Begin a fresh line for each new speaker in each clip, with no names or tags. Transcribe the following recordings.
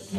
Okay,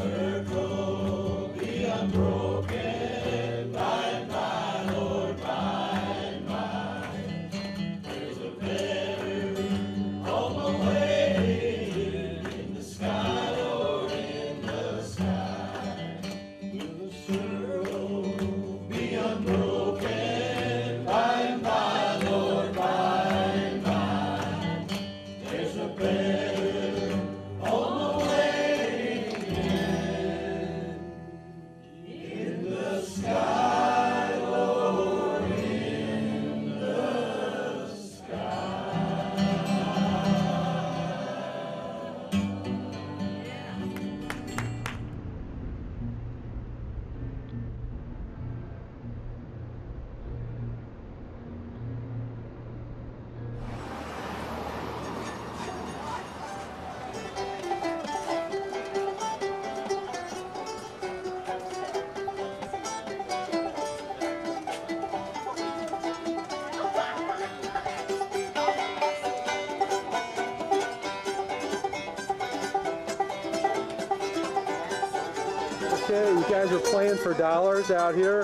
out here.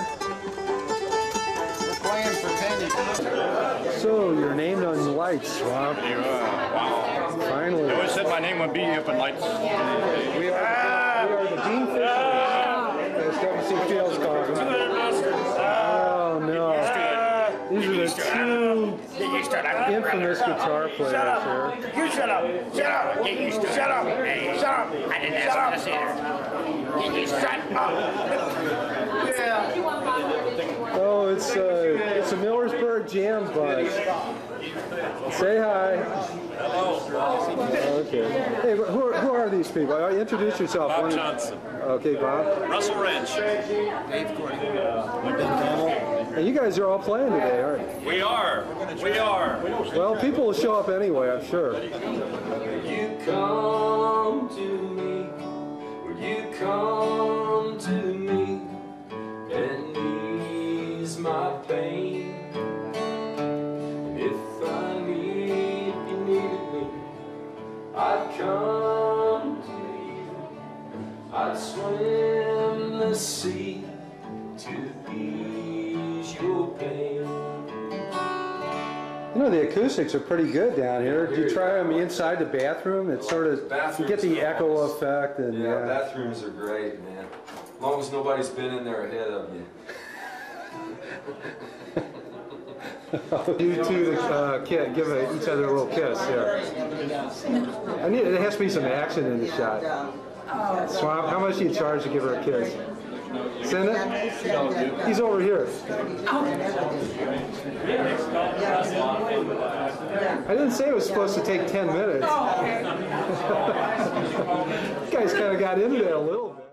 Say
hi. Hello. Okay. Hey, who are, who are these people? Uh, Introduce yourself.
Bob
One-
Johnson.
Okay, Bob.
Russell Wrench. Dave Gordon.
And you guys are all playing today, aren't you?
We are. We are.
Well, people will show up anyway, I'm sure.
you come to me, would you come to me and ease my come to you. I'd swim the sea to ease your pain.
You know, the acoustics are pretty good down here. Did you try them inside the bathroom? It's sort of, you get the echo effect and
Yeah,
yeah.
bathrooms are great, man. As long as nobody's been in there ahead of you.
You two uh, ki- give a, each other a little kiss, yeah. I need, there has to be some action in the shot. Swamp, how much do you charge to give her a kiss? Send it? He's over here. I didn't say it was supposed to take 10 minutes. Guys kind of got into that a little bit.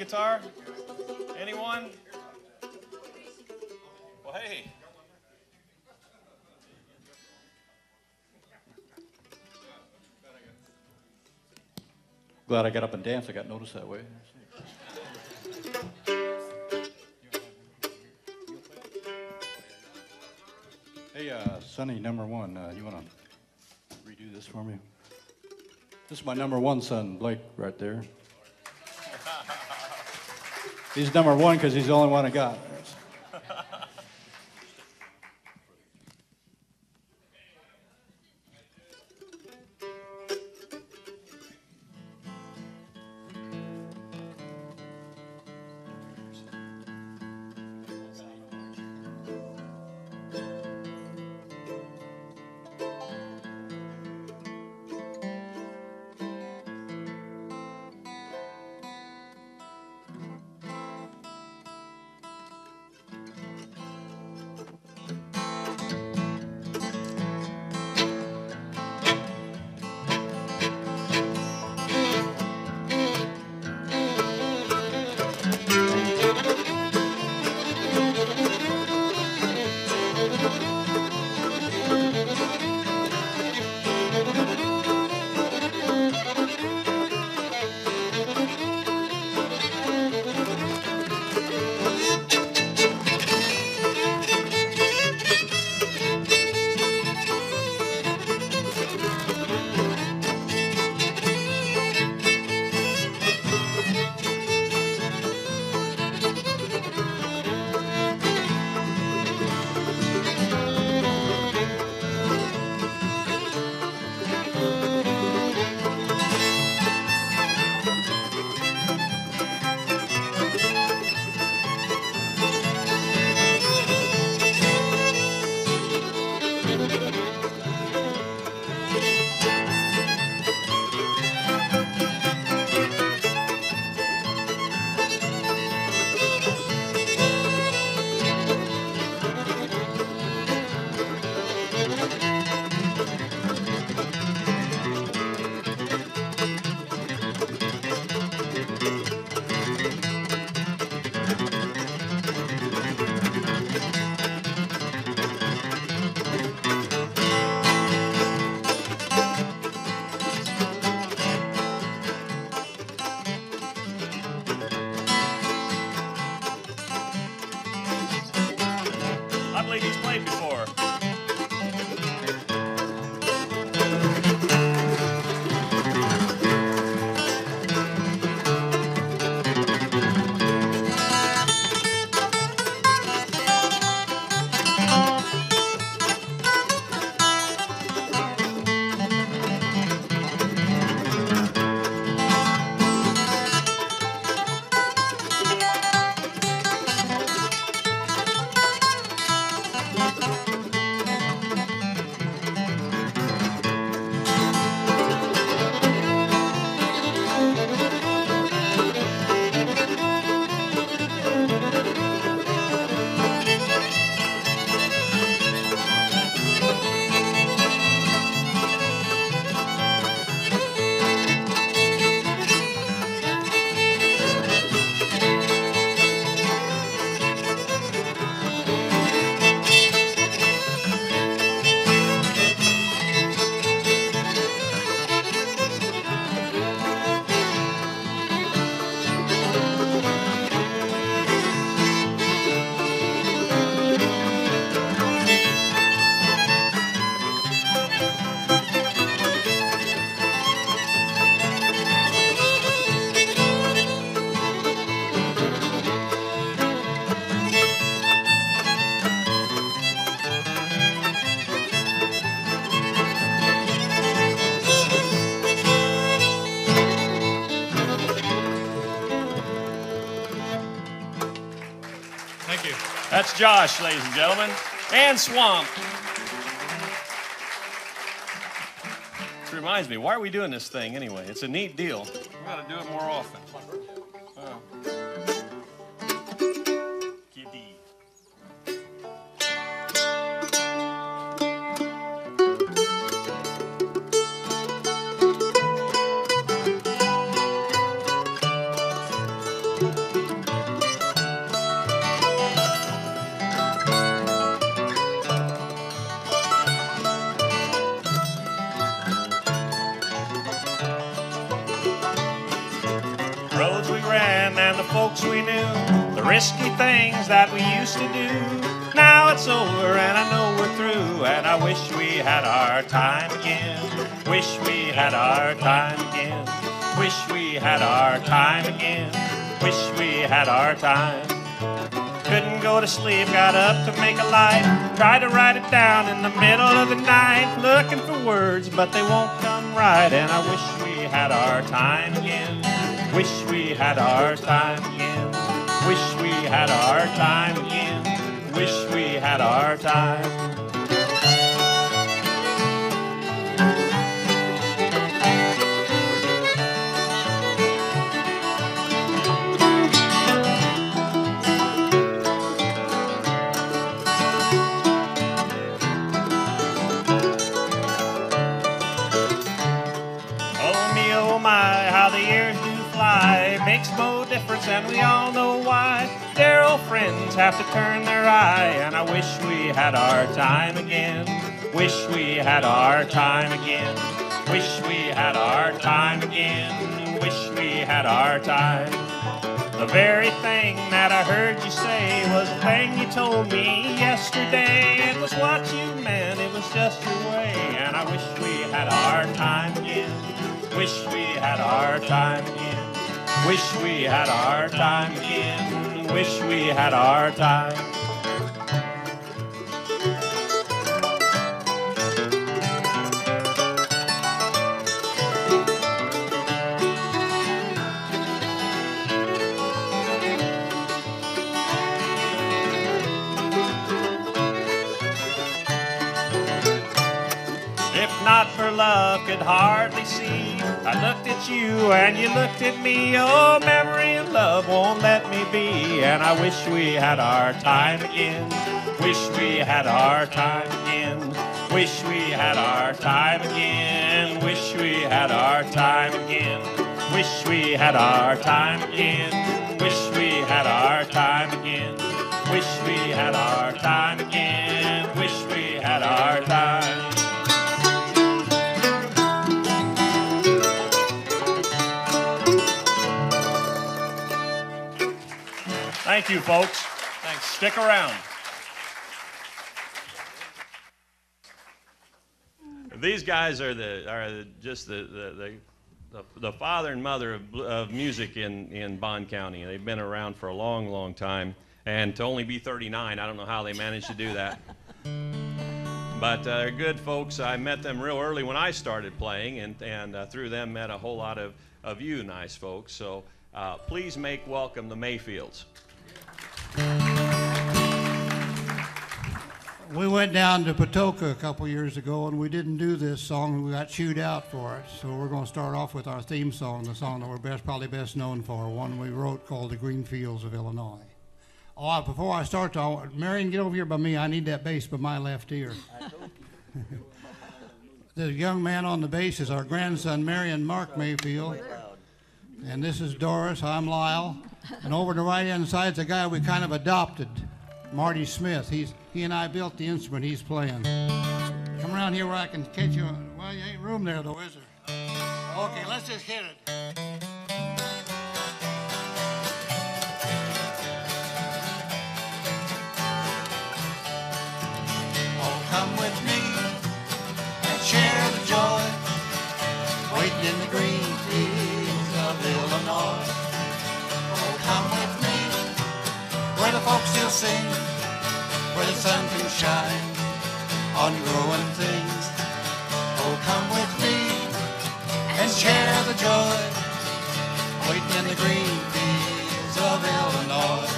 guitar? Anyone? Well, hey.
Glad I got up and danced. I got noticed that way. Hey, uh, Sonny, number one, uh, you want to redo this for me? This is my number one son, Blake, right there. He's number one because he's the only one I got.
Josh, ladies and gentlemen, and Swamp. Which reminds me, why are we doing this thing anyway? It's a neat deal. Had our time. Couldn't go to sleep, got up to make a light. Tried to write it down in the middle of the night, looking for words, but they won't come right. And I wish we had our time again. Wish we had our time again. Wish we had our time again. Wish we had our time. And we all know why. Dear old friends have to turn their eye, and I wish we had our time again. Wish we had our time again. Wish we had our time again. Wish we had our time. The very thing that I heard you say was the thing you told me yesterday. It was what you meant, it was just your way. And I wish we had our time again. Wish we had our time again. Wish we had our time again. Wish we had our time. If not for love, could hardly see. I looked at you and you looked at me. Oh, memory and love won't let me be. And I wish we had our time again. Wish we had our time again. Wish we had our time again. Wish we had our time again. Wish we had our time again. Wish we had our time again. Wish we had our time Thank you, folks. Thanks. Stick around. These guys are the are the, just the the, the the, the father and mother of, of music in, in Bond County. They've been around for a long, long time. And to only be 39, I don't know how they managed to do that. But uh, they're good folks. I met them real early when I started playing, and, and uh, through them met a whole lot of, of you nice folks. So uh, please make welcome the Mayfields.
We went down to Patoka a couple years ago and we didn't do this song and we got chewed out for it. So we're going to start off with our theme song, the song that we're best, probably best known for, one we wrote called The Green Fields of Illinois. Oh, before I start, Marion, get over here by me. I need that bass by my left ear. the young man on the bass is our grandson, Marion Mark Mayfield. And this is Doris. I'm Lyle. And over to the right hand side is a guy we kind of adopted, Marty Smith. He's he and I built the instrument he's playing. Come around here where I can catch you. Well, you ain't room there though, is there? Okay, let's just hit it.
Oh, come with me and share the joy, waiting in the green folks still sing, where the sun can shine on growing things. Oh, come with me and share the joy, waiting in the green fields of Illinois.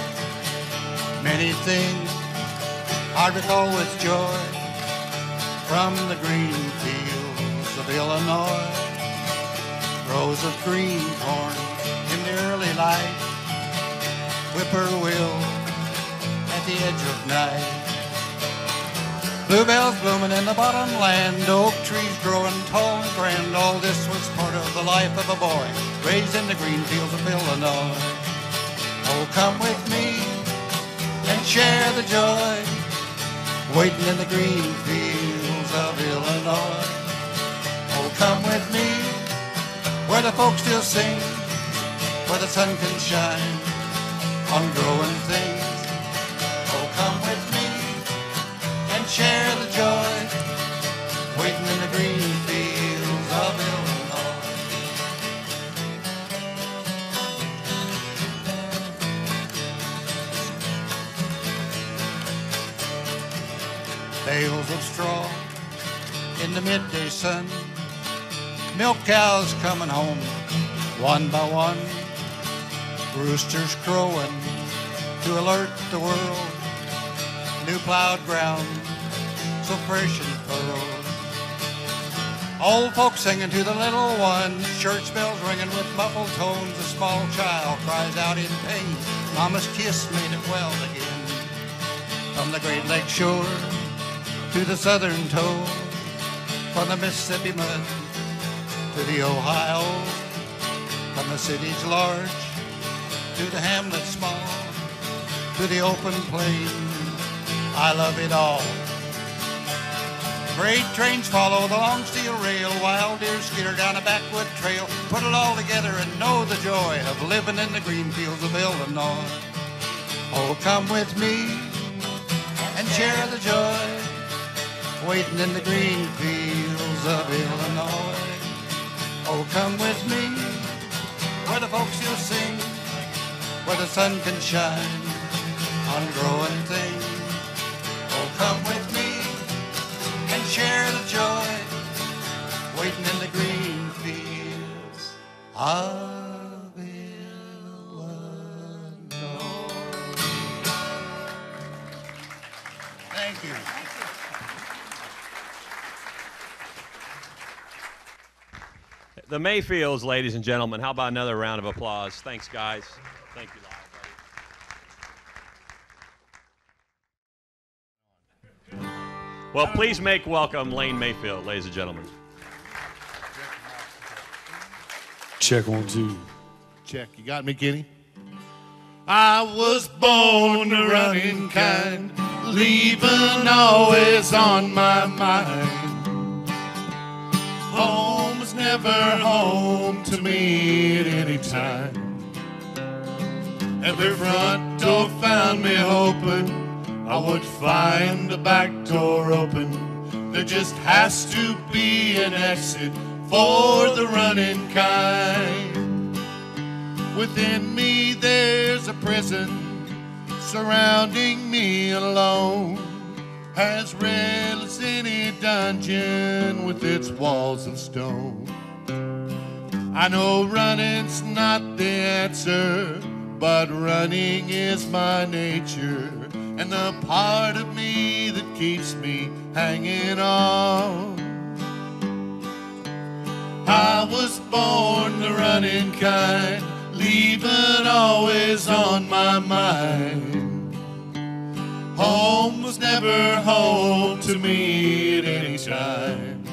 many things hard recall with joy from the green fields of Illinois. Rows of green corn in the early light, whippoorwill the edge of night. Bluebells blooming in the bottom land, oak trees growing tall and grand. All this was part of the life of a boy raised in the green fields of Illinois. Oh, come with me and share the joy, waiting in the green fields of Illinois. Oh, come with me where the folks still sing, where the sun can shine on growing things. Share the joy, waiting in the green fields of Illinois. Bales of straw in the midday sun, milk cows coming home one by one, roosters crowing to alert the world new plowed ground, so fresh and. Old folks singing to the little ones, church bells ringing with muffled tones. A small child cries out in pain, Mama's kiss made it well again. From the Great Lake shore to the southern toe, from the Mississippi mud to the Ohio, from the cities large to the hamlets small, to the open plain I love it all. Freight trains follow the long steel rail, wild deer skitter down a backwood trail. Put it all together and know the joy of living in the green fields of Illinois. Oh, come with me and share the joy, waiting in the green fields of Illinois. Oh, come with me where the folks still sing, where the sun can shine on growing things. Oh, come with share the joy, waiting in the green fields of Illinois. Thank you.
The Mayfields, ladies and gentlemen. How about another round of applause? Thanks, guys. Well, please make welcome Lane Mayfield, ladies and gentlemen.
Check one, two. Check. You got me, Kenny? I was born to running kind, leaving always on my mind. Home was never home to me at any time. Every front door found me hoping I would find the back door open. There just has to be an exit for the running kind. Within me there's a prison surrounding me alone. As real as any dungeon with its walls of stone. I know running's not the answer, but running is my nature and the part of me that keeps me hanging on. I was born the running kind, leaving always on my mind. Home was never home to me at any time.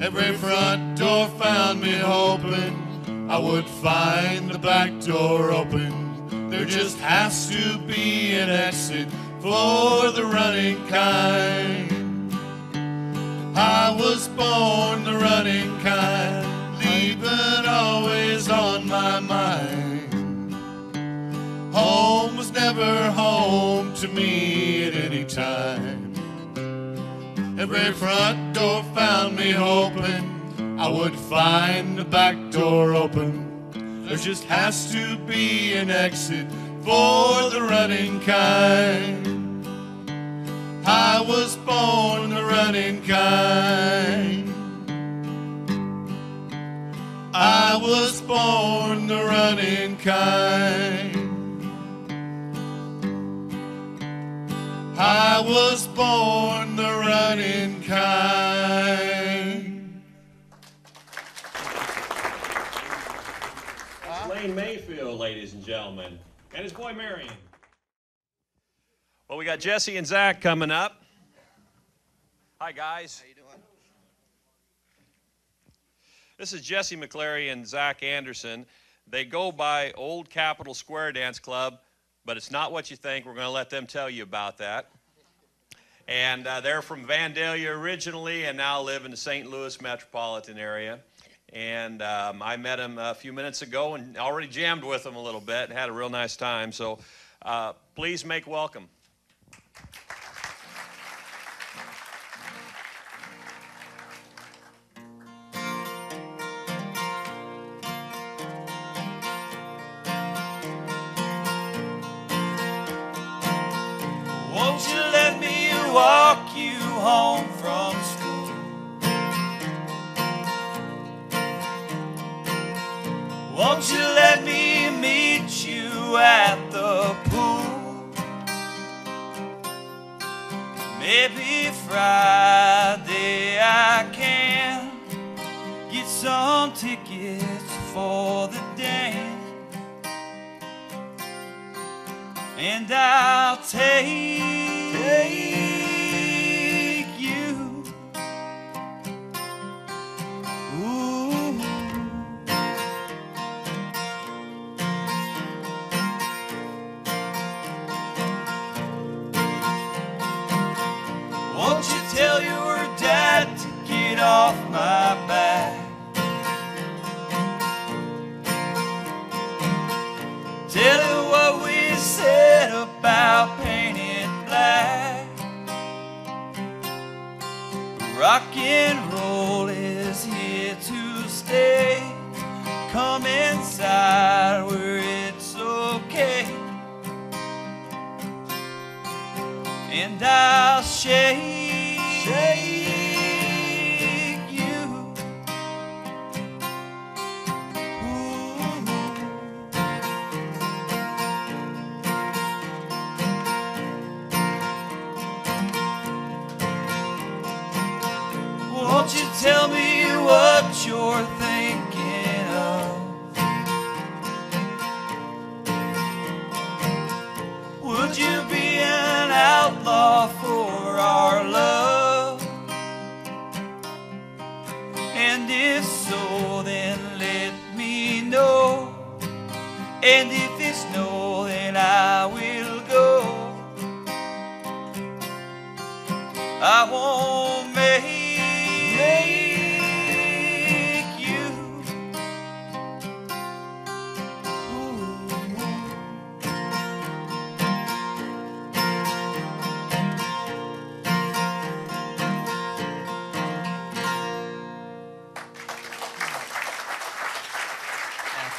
Every front door found me hoping I would find the back door open. There just has to be an exit for the running kind. I was born the running kind, leaving always on my mind. Home was never home to me at any time. Every front door found me hoping I would find the back door open. There just has to be an exit for the running kind. I was born the running kind. I was born the running kind.
I was born the running kind.
Ladies and gentlemen, and his boy Marion. Well, we got Jesse and Zach coming up. Hi, guys. How you doing? This is Jesse McClary and Zach Anderson. They go by Old Capitol Square Dance Club, but it's not what you think. We're going to let them tell you about that. And uh, they're from Vandalia originally and now live in the St. Louis metropolitan area. And um, I met him a few minutes ago and already jammed with him a little bit and had a real nice time. So uh, please make welcome.
Friday I can get some tickets for the dance. and I'll take, take off my back? Tell him what we said about painting black. Rock and roll is here to stay. Come inside where it's okay. And I'll shake, shake tell me what you're thinking of? Would you be an outlaw for our love? And if so, then let me know. And if it's no, then I will go. I won't make,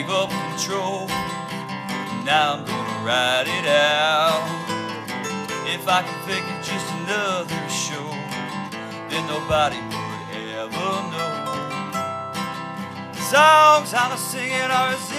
Gave up control, now I'm gonna ride it out. If I can fake it just another show, then nobody would ever know. The songs I'm singing are as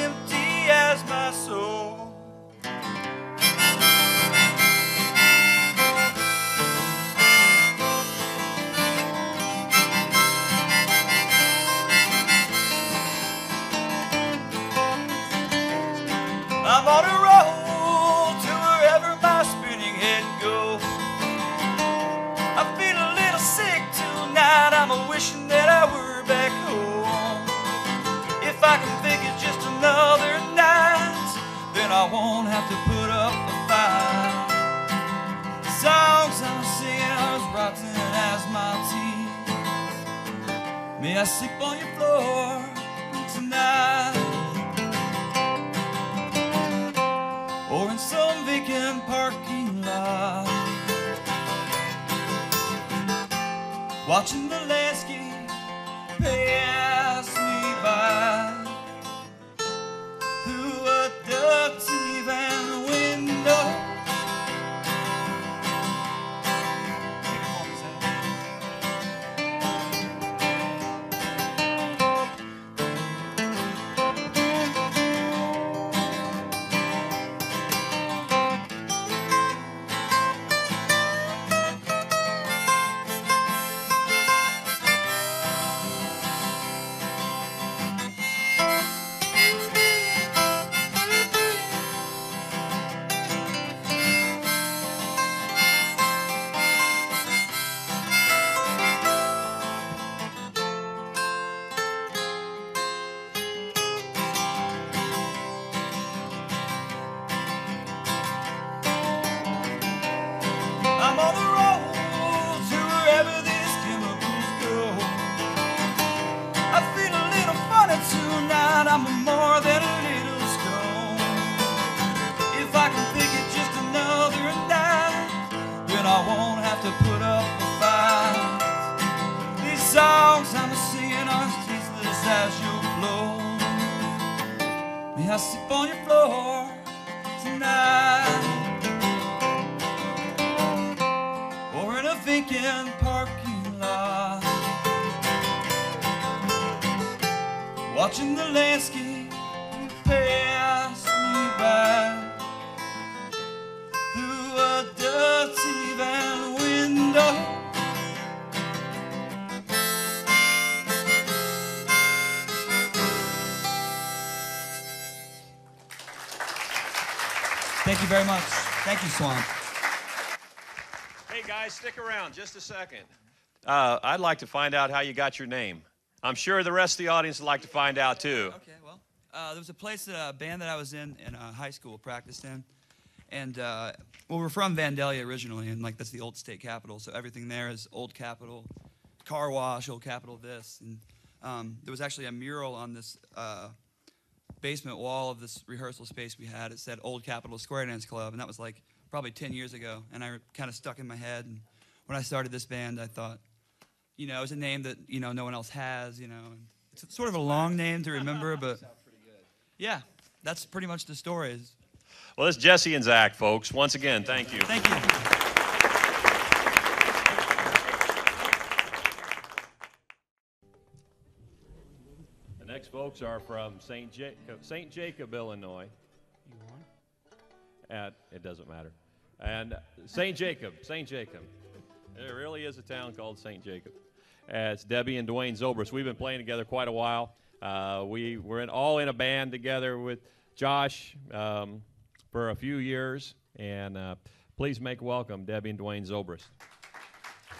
a second. Uh, I'd like to find out how you got your name. I'm sure the rest of the audience would like to find out too.
Okay, well, uh, there was a place, that, a band that I was in in uh, high school, practiced in, and uh, well, we're from Vandalia originally, and like that's the old state capital, so everything there is old capital, car wash, old capital this, and um, there was actually a mural on this uh, basement wall of this rehearsal space we had. It said Old Capitol Square Dance Club, and that was like probably 10 years ago, and I kind of stuck in my head. And when I started this band, I thought, you know, it's a name that you know no one else has. You know, and it's sort of a long name to remember, but yeah, that's pretty much the story.
Well, it's Jesse and Zach, folks. Once again, thank you.
Thank you.
The next folks are from St. Jacob, St. Jacob, Illinois. At, it doesn't matter. And St. Jacob, St. Jacob. There really is a town called St. Jacob. Uh, it's Debbie and Dwayne Zobrist. We've been playing together quite a while. Uh, we were in, all in a band together with Josh um, for a few years. And uh, please make welcome Debbie and Dwayne Zobrist.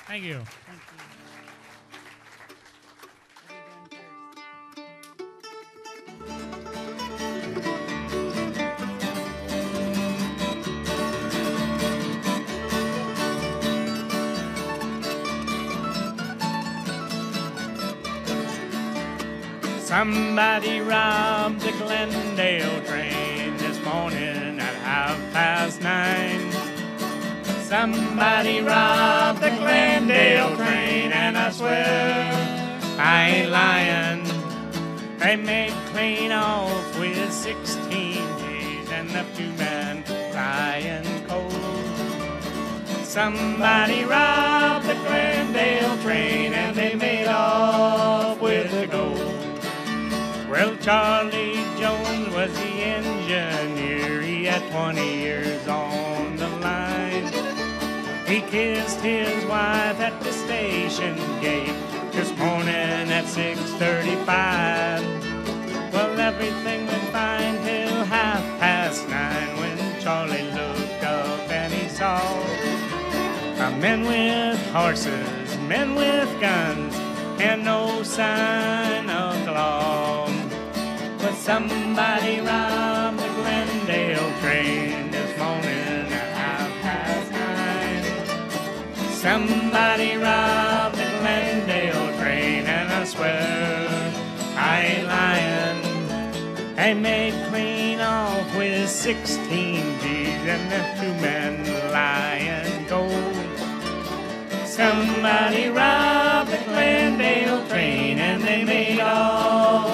Thank you. Somebody robbed the Glendale train this morning at half past nine. Somebody robbed the Glendale train, and I swear I ain't lying. They made clean off with 16 G's and left two men lying cold. Somebody robbed the Glendale train, and they made off with the gold. Well, Charlie Jones was the engineer. He had 20 years on the line. He kissed his wife at the station gate this morning at 6:35. Well, everything went fine till half past nine when Charlie looked up and he saw men with horses, men with guns, and no sign of law. Somebody robbed the Glendale train this morning at half past nine. Somebody robbed the Glendale train, and I swear I ain't lying. They made clean off with 16 G's and the two men lying gold. Somebody robbed the Glendale train and they made all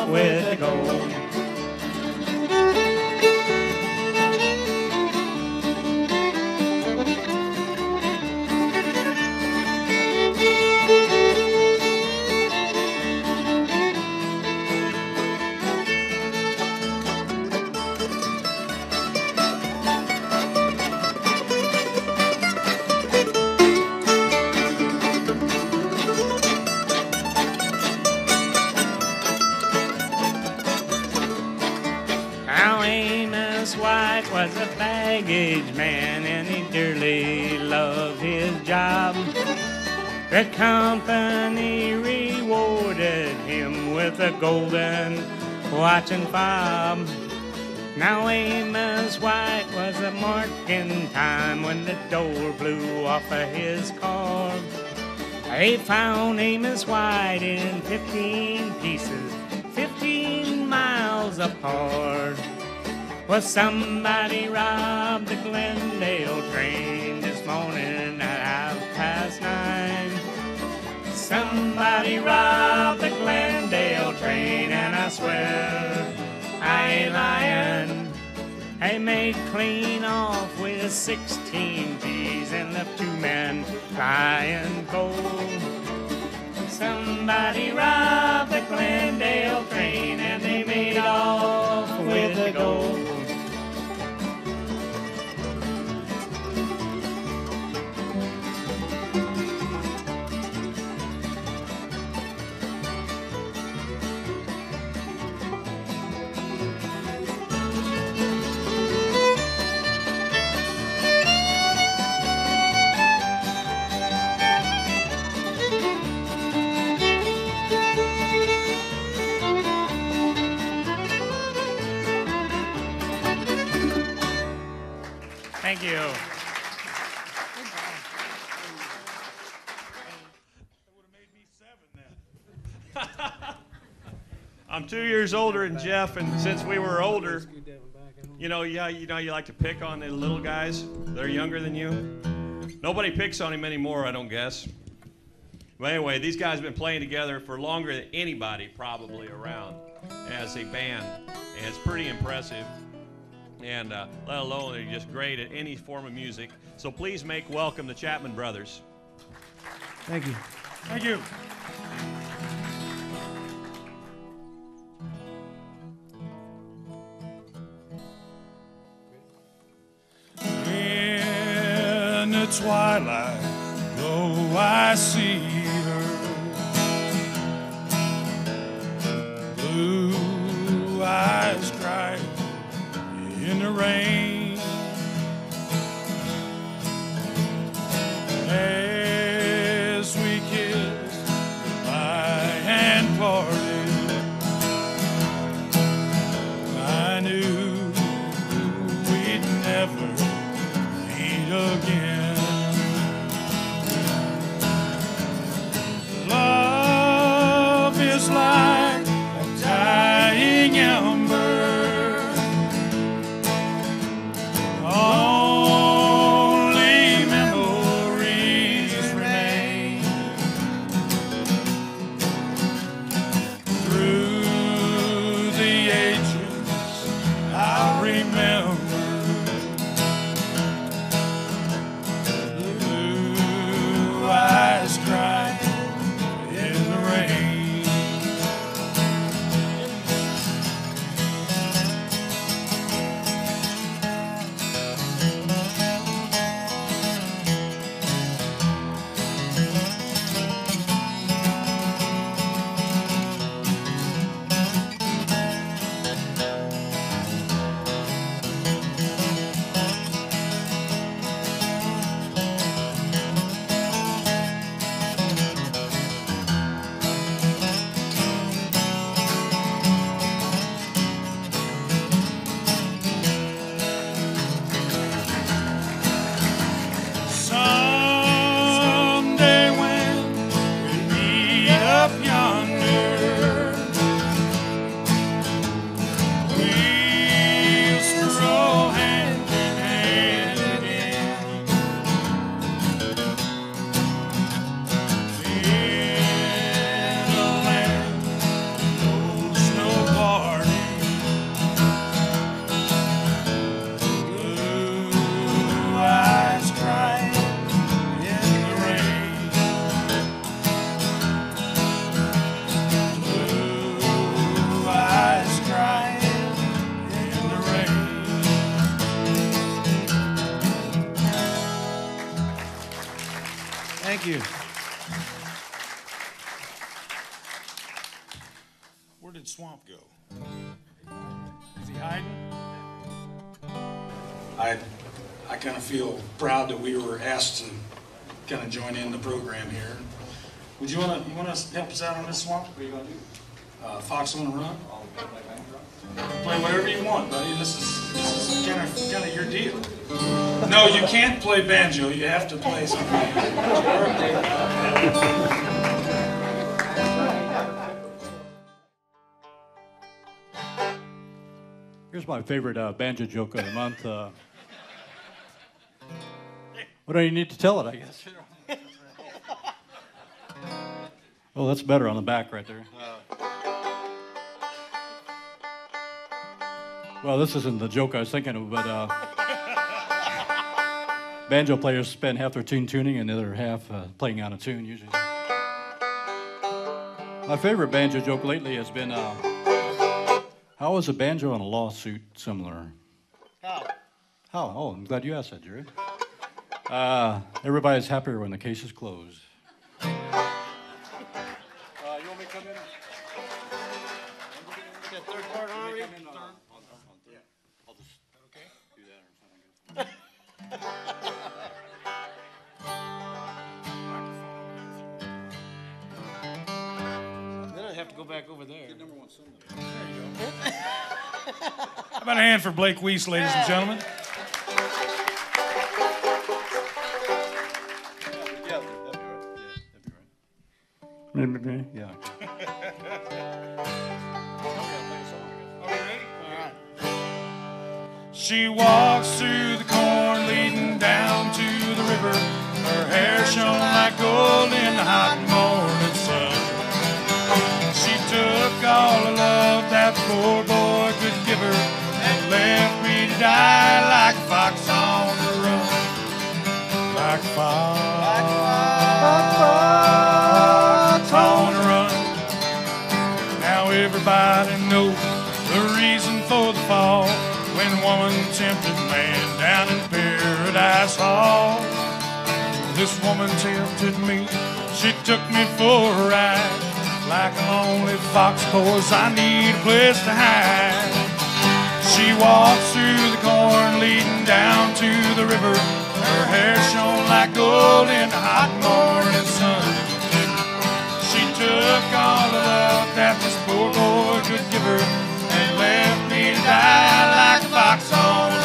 his White was a baggage man and he dearly loved his job. The company rewarded him with a golden watch and fob. Now Amos White was a marking time when the door blew off of his car. They found Amos White in 15 pieces, 15 miles apart. Well, somebody robbed the Glendale train this morning at half past nine. Somebody robbed the Glendale train, and I swear I ain't lying. They made clean off with 16 G's and left two men crying cold. Somebody robbed the Glendale train and they made off Thank you. I'm two years older than Jeff, and since we were older, you know, yeah, you know, you like to pick on the little guys that are younger than you. Nobody picks on him anymore, I don't guess. But anyway, these guys have been playing together for longer than anybody probably around as a band, and it's pretty impressive. And uh, let alone they're just great at any form of music. So please make welcome the Chapman Brothers.
Thank you.
Thank you.
In the twilight, though I see her, blue eyes cry in the rain. As we kissed goodbye and parted, I knew we'd never meet again. Love is like
you
wanna, you wanna help us out on this one? What are you gonna do? Uh, Fox on the Run? Play whatever you want, buddy. This is, this is kinda, kinda your deal. No, you can't play banjo. You have to play something.
Here's my favorite uh, banjo joke of the month. Uh, what do you need to tell it, I guess? Oh, that's better on the back right there. Well, this isn't the joke I was thinking of, but uh, banjo players spend half their tune tuning and the other half uh, playing out of tune usually. My favorite banjo joke lately has been uh, how is a banjo and a lawsuit similar?
How?
How? Oh, I'm glad you asked that, Jerry. Uh, everybody's happier when the case is closed.
How about a hand for Blake Weiss, ladies and gentlemen?
Yeah.
She walks through the corn leading down to the river. Her hair shone like gold in the hot morning sun. She took all the love that poor boy die like a fox on the run. Like a fox, like fox on the run. Now everybody knows the reason for the fall when a woman tempted man down in Paradise Hall. This woman tempted me, she took me for a ride. Like a lonely fox, cause I need a place to hide. She walks through the corn leading down to the river. Her hair shone like gold in the hot morning sun. She took all the love that this poor boy could give her and left me to die like a fox on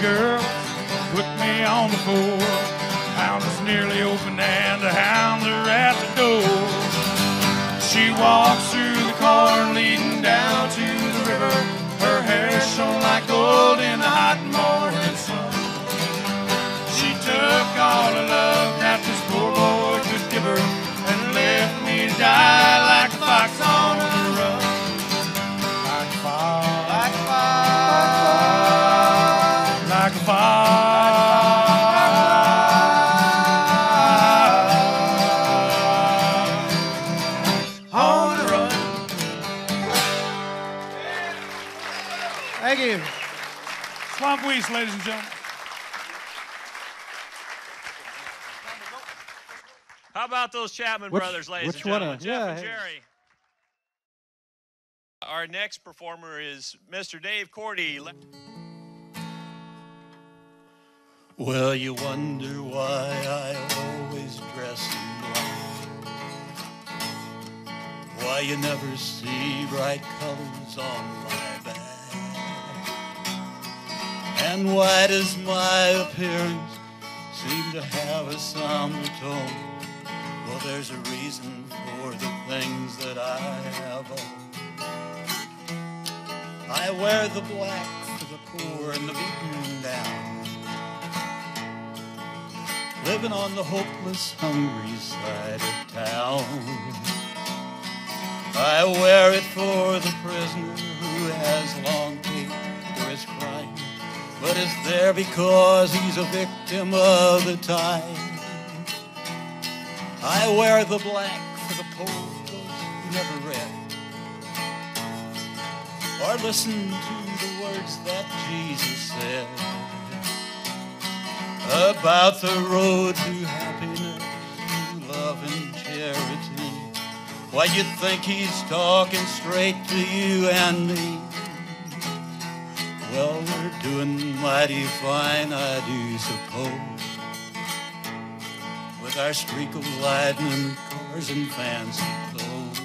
girl put me on the floor. Hound is nearly open and the hounds are at the door. She walks through the corn leading down to the river. Her hair shone like gold in the hot morning sun. She took all the love that this poor boy could give her and left me to die Swamp ladies and gentlemen.
How about those Chapman
Which-
brothers, ladies
which
and gentlemen? Jeff
yeah,
and. Jerry. Our next performer is Mr. Dave Cordy.
Well, you wonder why I always dress in black. Why you never see bright colors on my back. And why does my appearance seem to have a somber tone? Well, there's a reason for the things that I have on.
I wear the black for the poor and the beaten down. Living on the hopeless, hungry side of town. I wear it for the prisoner who has long paid for his crime, but is there because he's a victim of the time. I wear the black for the poet who never read or listened to the words that Jesus said about the road to happiness, to love and charity. Why, you think he's talking straight to you and me? Well, we're doing mighty fine, I do suppose. With our streak of lightning, cars, and fancy clothes.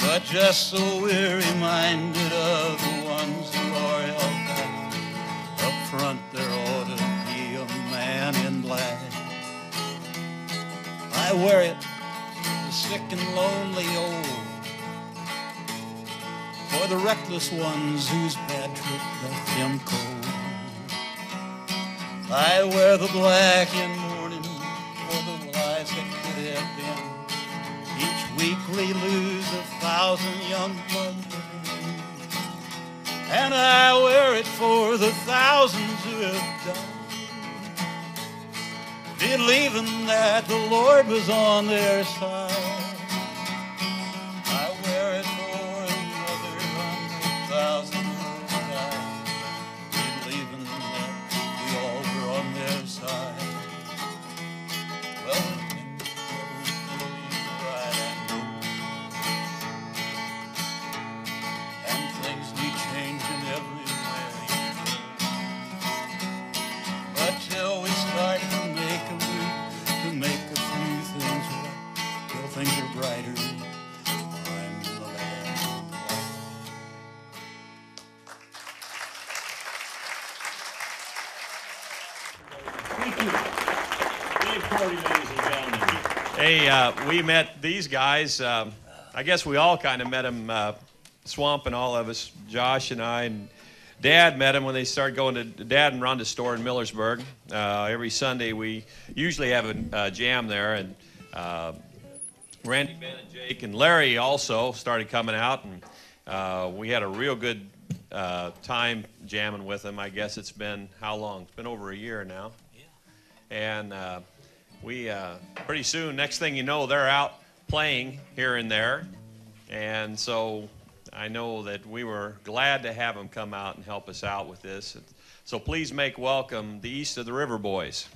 But just so we're reminded of the ones who are held back. Up front, there ought to be a man in black. I wear it the sick and lonely old. For the reckless ones whose bad trip left them cold. I wear the black in mourning for the lives that could have been. Each week we lose a thousand young blood. And I wear it for the thousands who have died believing that the Lord was on their side.
Uh, we met these guys. Um, I guess we all kind of met them, uh, Swamp and all of us, Josh and I. And Dad met them when they started going to Dad and Rhonda's store in Millersburg. Uh, every Sunday, we usually have a jam there. And uh, Randy, Ben, and Jake, and Larry also started coming out. And uh, we had a real good uh, time jamming with them. I guess it's been how long? It's been over a year now. And uh, we uh, pretty soon, next thing you know, they're out playing here and there. And so I know that we were glad to have them come out and help us out with this. So please make welcome the East of the River Boys.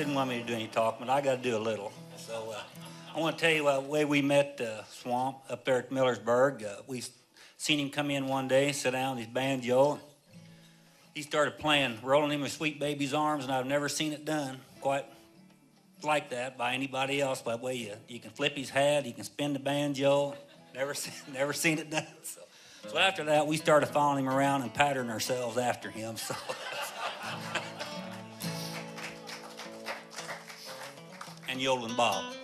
Didn't want me to do any talking, but I got to do a little. So uh, I want to tell you uh, the way we met uh, Swamp up there at Millersburg. Uh, we seen him come in one day, sit down his banjo. He started playing, rolling in my sweet baby's arms, and I've never seen it done quite like that by anybody else. By the way, you, you can flip his hat, you can spin the banjo. Never, seen, never seen it done. So, so after that, we started following him around and patterning ourselves after him. So. and Yodeling Bob.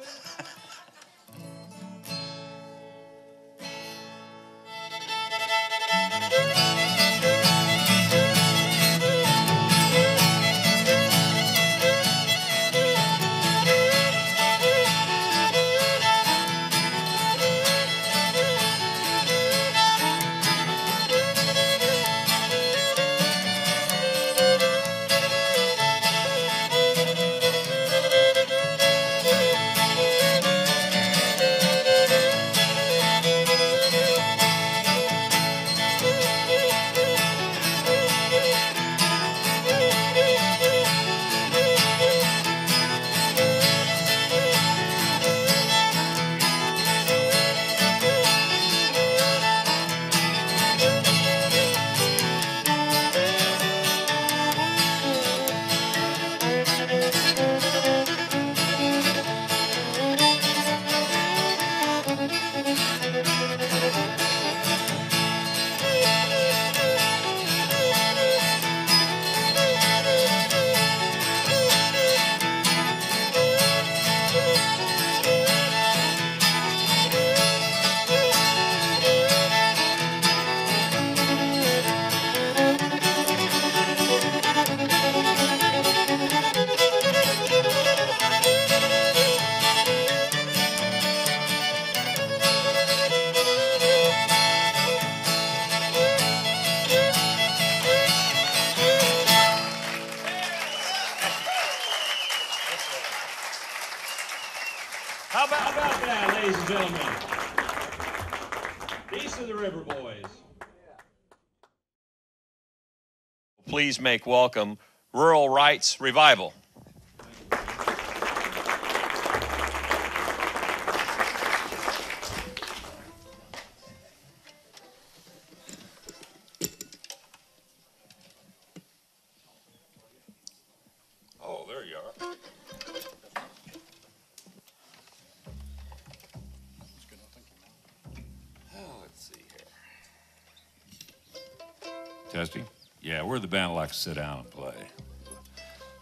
Make welcome Rural Rights Revival.
We're the band that likes to sit down and play.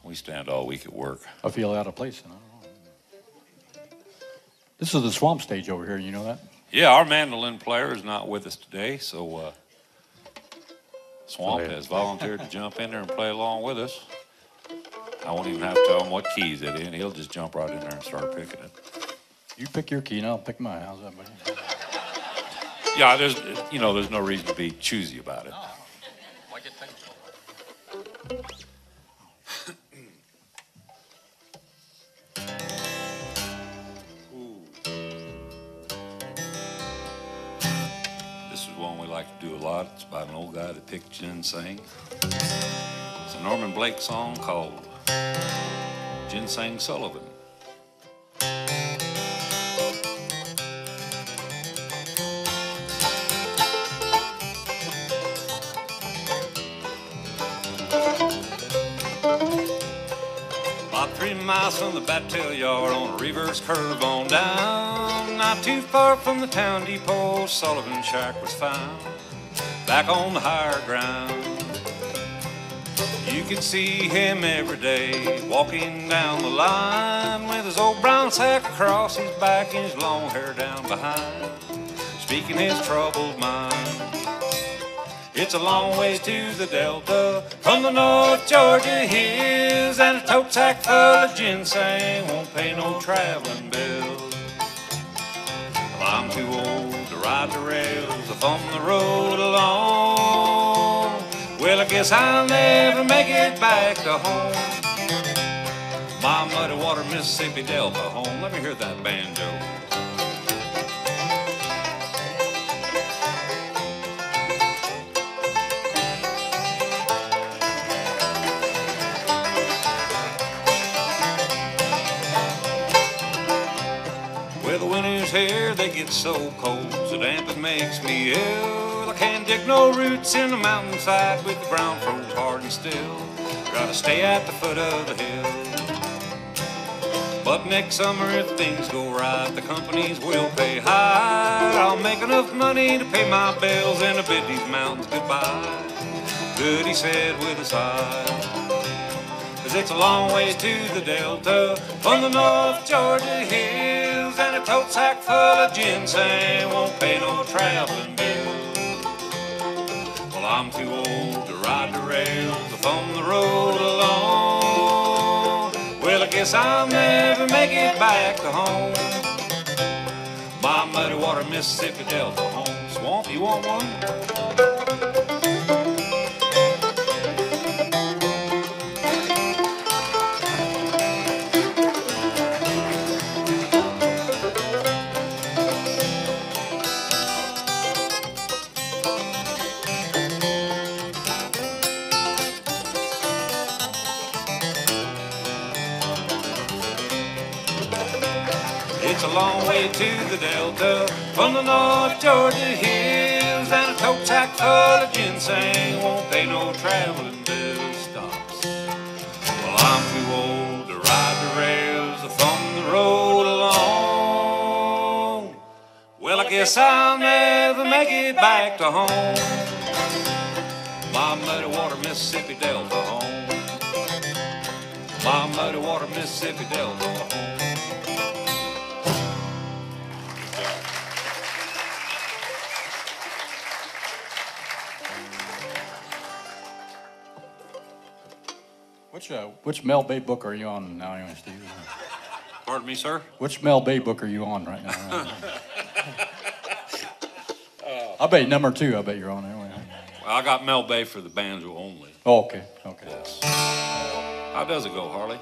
We stand all week at work.
I feel out of place. I don't know. This is the swamp stage over here. You know that?
Yeah, our mandolin player is not with us today, so uh, Swamp has volunteered to jump in there and play along with us. I won't even have to tell him what keys it in. He'll just jump right in there and start picking it.
You pick your key and I'll pick mine. How's that, buddy?
Yeah, there's you know there's no reason to be choosy about it.
It's by an old guy that picked ginseng. It's a Norman Blake song called Ginseng Sullivan. About three miles from the Battail Yard on a reverse curve on down. Not too far from the town depot, Sullivan's shack was found. Back on the higher ground. You could see him every day walking down the line with his old brown sack across his back and his long hair down behind, speaking his troubled mind. It's a long ways to the Delta from the North Georgia hills, and a tote sack full of ginseng won't pay no traveling bills. Well, I'm too old to ride the rails if on the road alone. Well, I guess I'll never make it back to home. My muddy water Mississippi Delta home. Let me hear that banjo. The winter's here, they get so cold, so damp it makes me ill. I can't dig no roots in the mountainside with the ground froze hard and still. Gotta stay at the foot of the hill. But next summer, if things go right, the companies will pay high. I'll make enough money to pay my bills and to bid these mountains goodbye. Good, he said with a sigh. Cause it's a long ways to the Delta from the North Georgia and a tote sack full of ginseng won't pay no traveling bills. Well, I'm too old to ride the rails if on the road alone. Well, I guess I'll never make it back to home. My muddy water Mississippi Delta home. Swamp, you want one? The Delta from the North Georgia hills, and a tote sack full of ginseng won't pay no traveling bill stops. Well, I'm too old to ride the rails from the road alone. Well, I guess I'll never make it back to home. My muddy water Mississippi Delta home. My muddy water Mississippi Delta home.
Which, uh, which Mel Bay book are you on now, anyway, Steve?
Pardon me, sir?
Which Mel Bay book are you on right now? I bet number two, I bet you're on anyway.
I got Mel Bay for the banjo only.
Oh, okay, okay.
Yes. How does it go, Harley?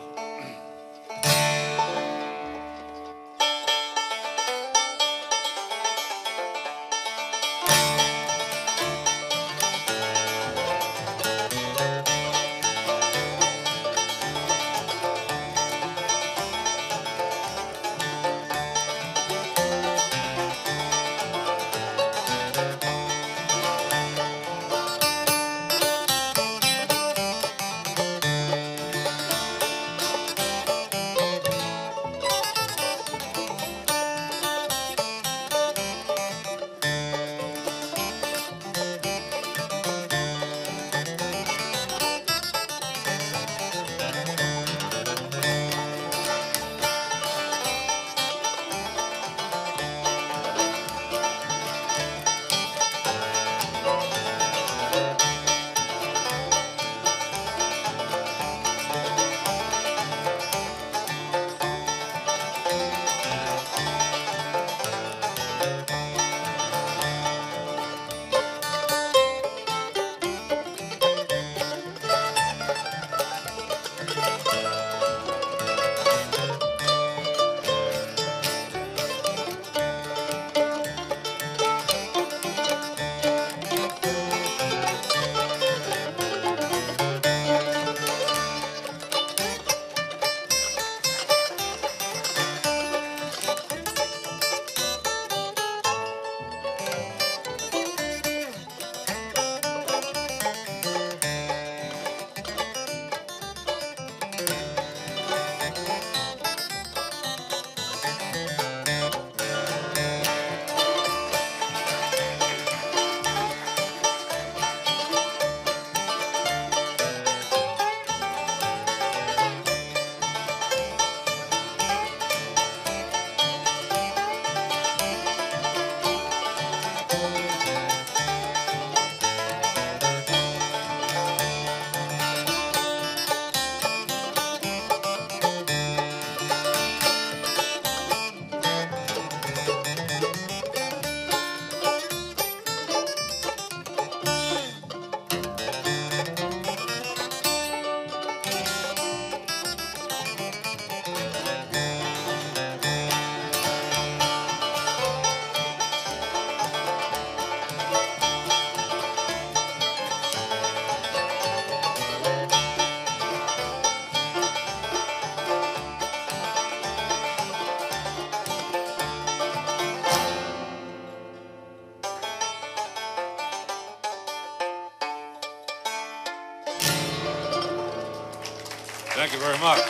Very much.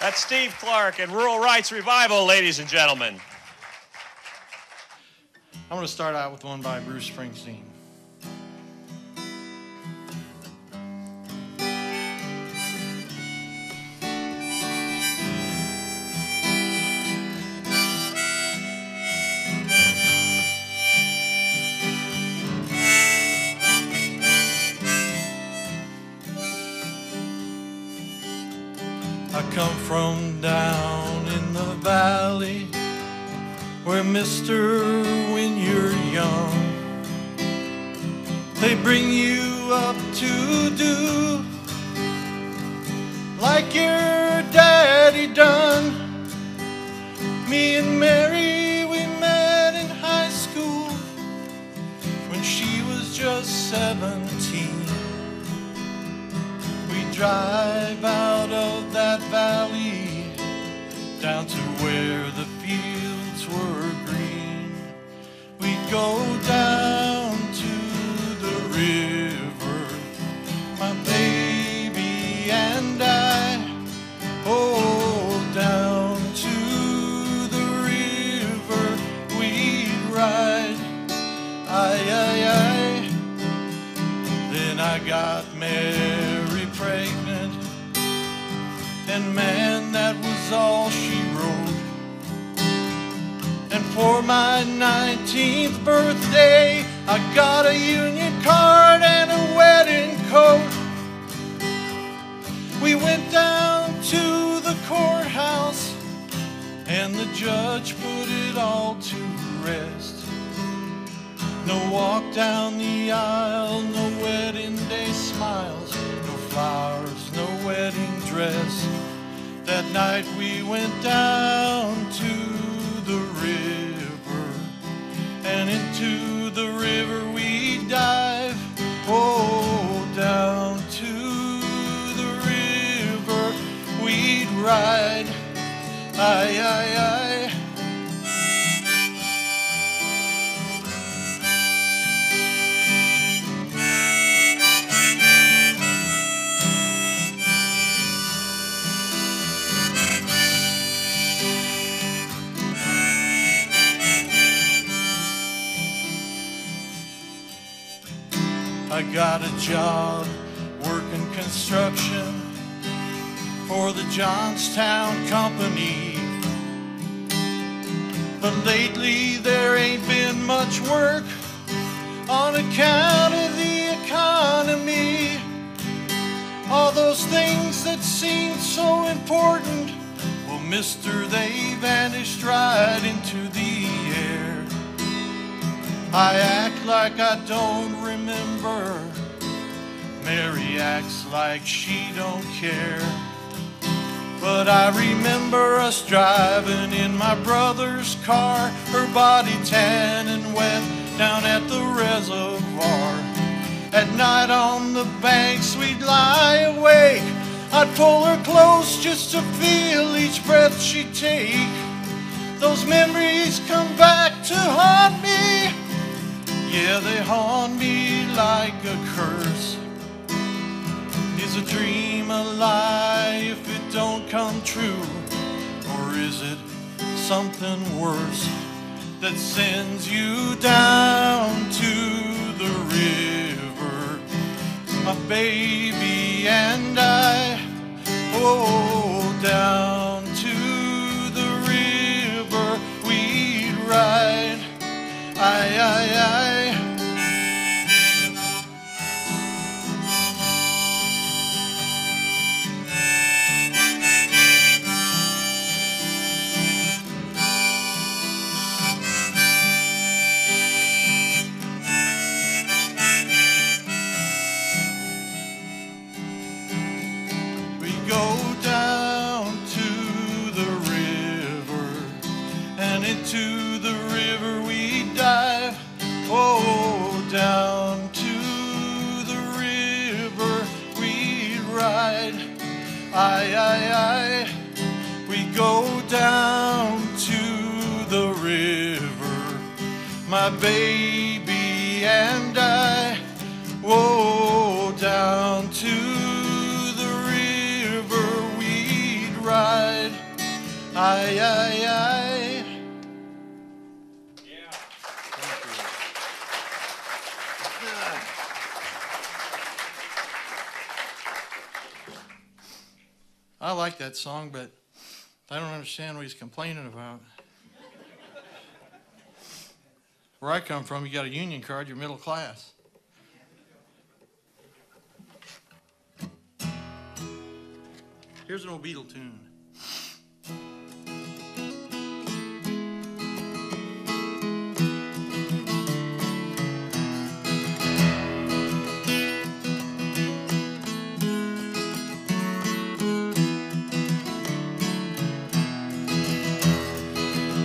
That's Steve Clark and Rural Rights Revival, ladies and gentlemen.
I'm going to start out with one by Bruce Springsteen. Drive out of that valley down to where the fields were green. We'd go down to the river, my baby and I. Oh, down to the river we'd ride. Aye, aye, aye. Then I got and man, that was all she wrote. And for my 19th birthday, I got a union card and a wedding coat. We went down to the courthouse, and the judge put it all to rest. No walk down the aisle, no wedding day smiles, no flowers, no wedding dress. That night we went down to the river, and into the river we dive. Oh, down to the river we'd ride. Aye, aye, aye. I got a job working construction for the Johnstown Company. But lately there ain't been much work on account of the economy. All those things that seemed so important, well, mister, they vanished right into the. I act like I don't remember. Mary acts like she don't care. But I remember us driving in my brother's car, her body tan and wet down at the reservoir. At night on the banks we'd lie awake. I'd pull her close just to feel each breath she'd take. Those memories come back to haunt me. Yeah, they haunt me like a curse. Is a dream a lie if it don't come true? Or is it something worse that sends you down to the river? My baby and I, oh, down to the river we'd ride. Aye, aye, aye. Like that song, but I don't understand what he's complaining about. Where I come from, you got a union card, you're middle class. Here's an old Beatle tune.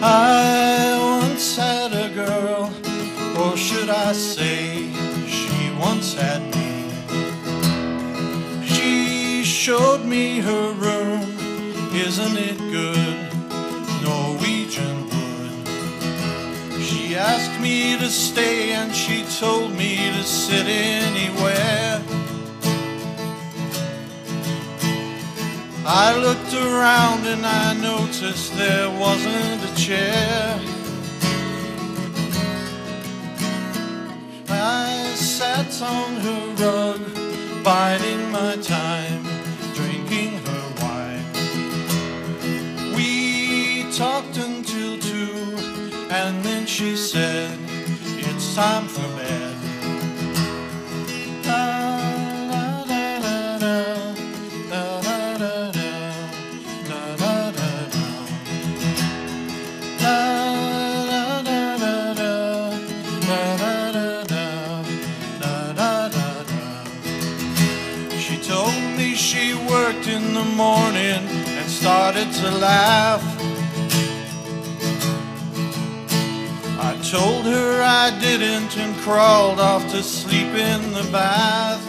I once had a girl, or should I say, she once had me. She showed me her room, isn't it good? Norwegian wood. She asked me to stay and she told me to sit anywhere. I looked around and I noticed there wasn't a chair. I sat on her rug, biding my time, drinking her wine. We talked until two, and then she said, It's time for bed. To laugh. I told her I didn't and crawled off to sleep in the bath.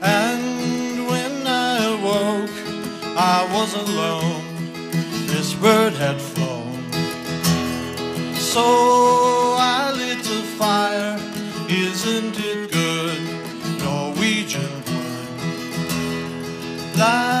And when I awoke, I was alone. This bird had flown. So I lit a fire. Isn't it
I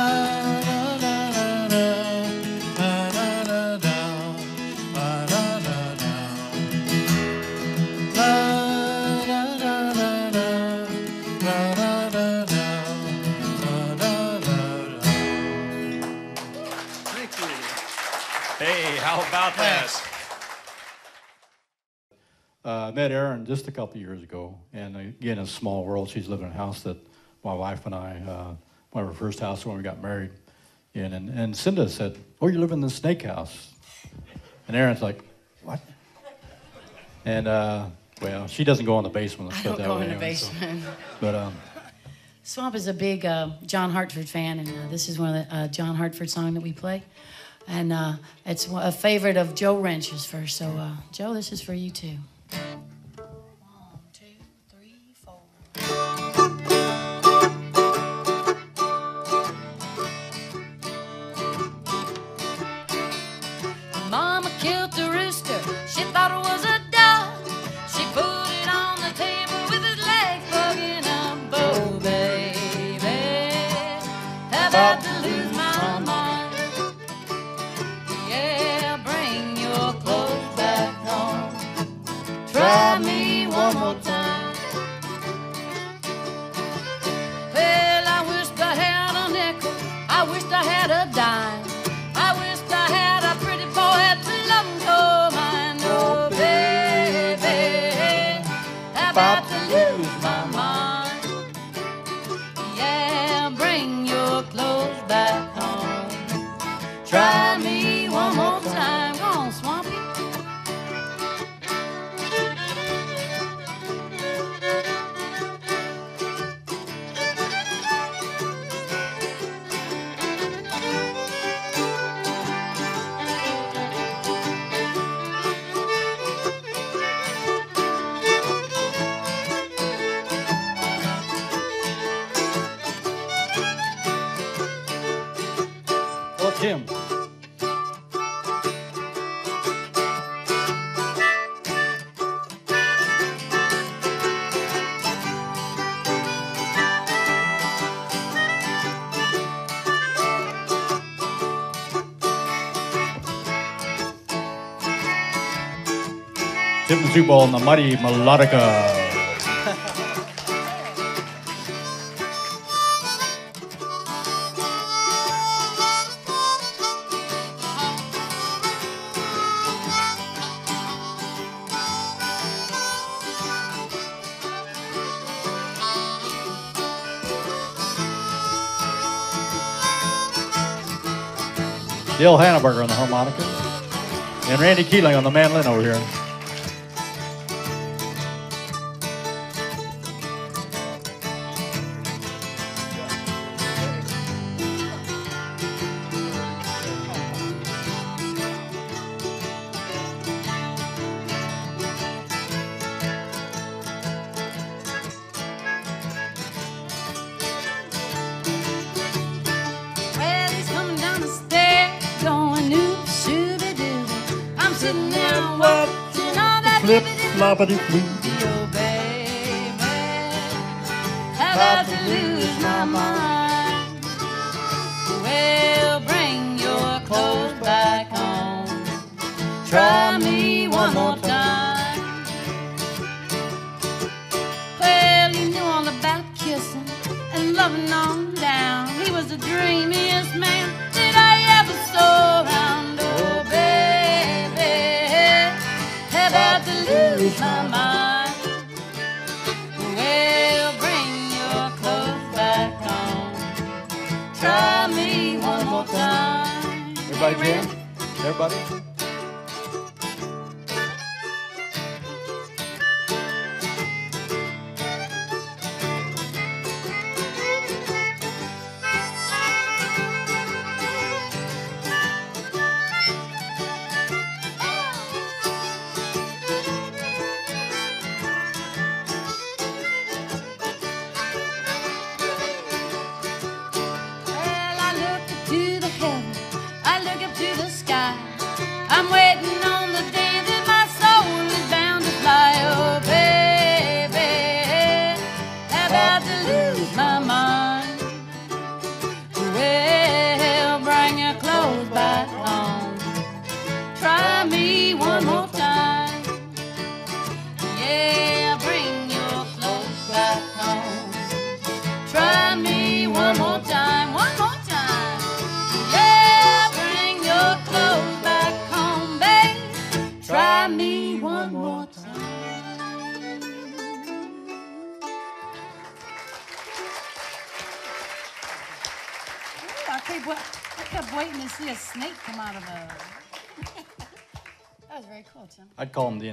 met Erin just a couple years ago, and again, in a small world, she's living in a house that my wife and I, uh, one of our first house when we got married, in, and, and Cinda said, "Oh, you live in the snake house," and Erin's like, "What?" And uh, well, she doesn't go in the basement. let's
I don't
that
go in the
anyway, so-
basement.
But um,
Swamp is a big uh, John Hartford fan, and uh, this is one of the uh, John Hartford song that we play. And uh, it's a favorite of Joe Wrench's first. So, uh, Joe, this is for you too. basketball na Mari Melodica. Dale Hanabarger on the harmonica, and Randy Keeling on the mandolin over here. buddy.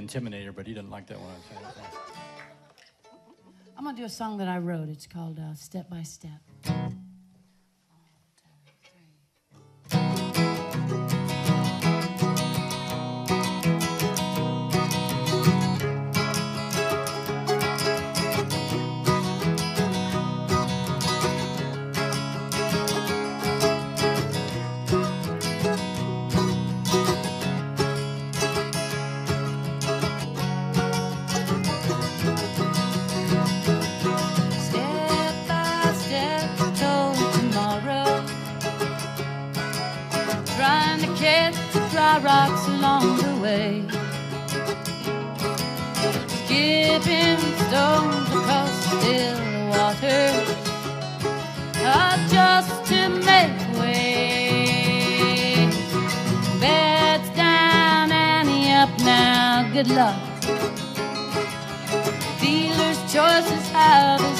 Intimidator, but he didn't like that one.
I'm going to do a song that I wrote. It's called uh, Step by Step.
One, rocks along the way. Skipping stones across still water, just to make way. Bed's down, Annie up now. Good luck. Dealer's choices have how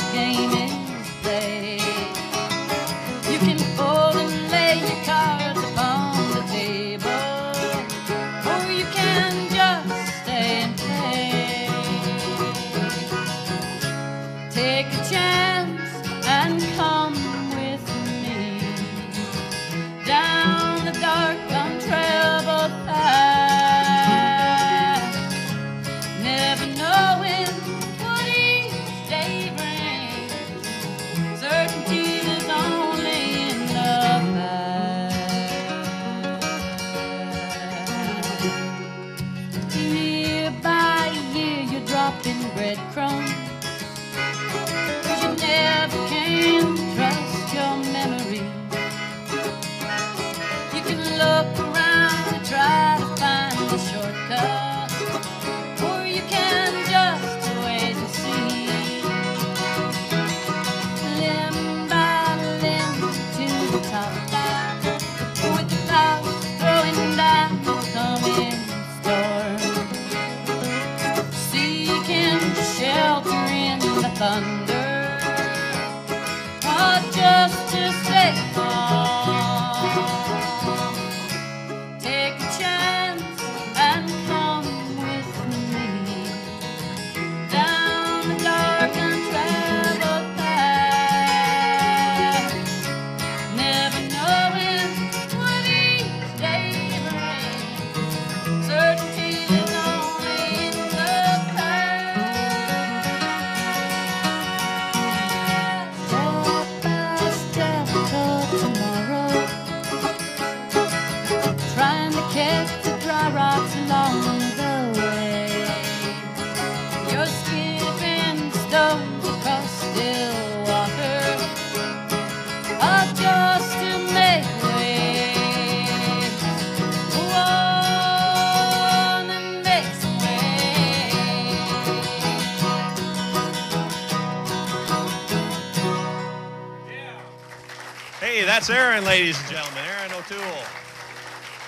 Erin, ladies and gentlemen. Erin O'Toole.